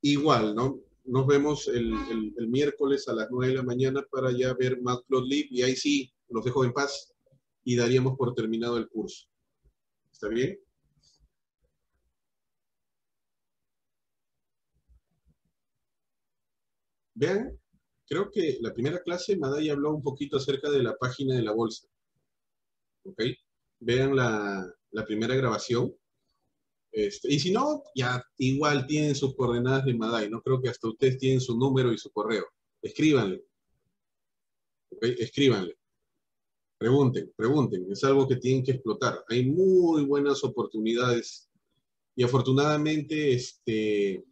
igual, ¿no? Nos vemos el, miércoles a las 9 de la mañana para ya ver Matplotlib y ahí sí, los dejo en paz y daríamos por terminado el curso. ¿Está bien? Vean, creo que la primera clase Madai habló un poquito acerca de la página de la bolsa. ¿ok? Vean la, primera grabación. Este, y si no, ya igual tienen sus coordenadas de Madai. No creo que hasta ustedes tienen su número y su correo. Escríbanle. ¿Ok? Escríbanle. Pregunten, pregunten. Es algo que tienen que explotar. Hay muy buenas oportunidades. Y afortunadamente, este,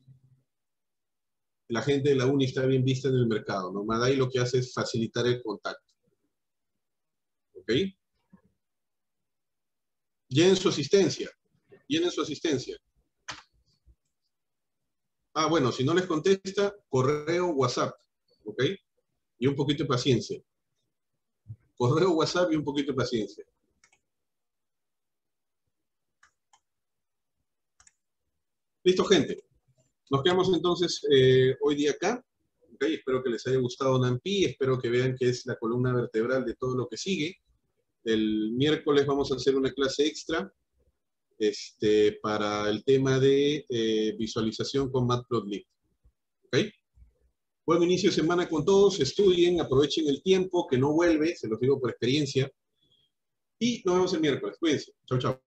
la gente de la UNI está bien vista en el mercado. ¿no? Madai lo que hace es facilitar el contacto. ¿Ok? Llenen su asistencia. Llenen su asistencia. Ah, bueno, si no les contesta, correo, WhatsApp. ¿Ok? Y un poquito de paciencia. Correo, WhatsApp y un poquito de paciencia. Listo, gente. Nos quedamos entonces eh, hoy día acá. Okay, espero que les haya gustado NAMPI. Espero que vean que es la columna vertebral de todo lo que sigue. El miércoles vamos a hacer una clase extra este, para el tema de eh, visualización con Matplotlib. ¿Ok? Buen inicio de semana con todos. Estudien, aprovechen el tiempo que no vuelve, se los digo por experiencia. Y nos vemos el miércoles. Cuídense. Chau, chau.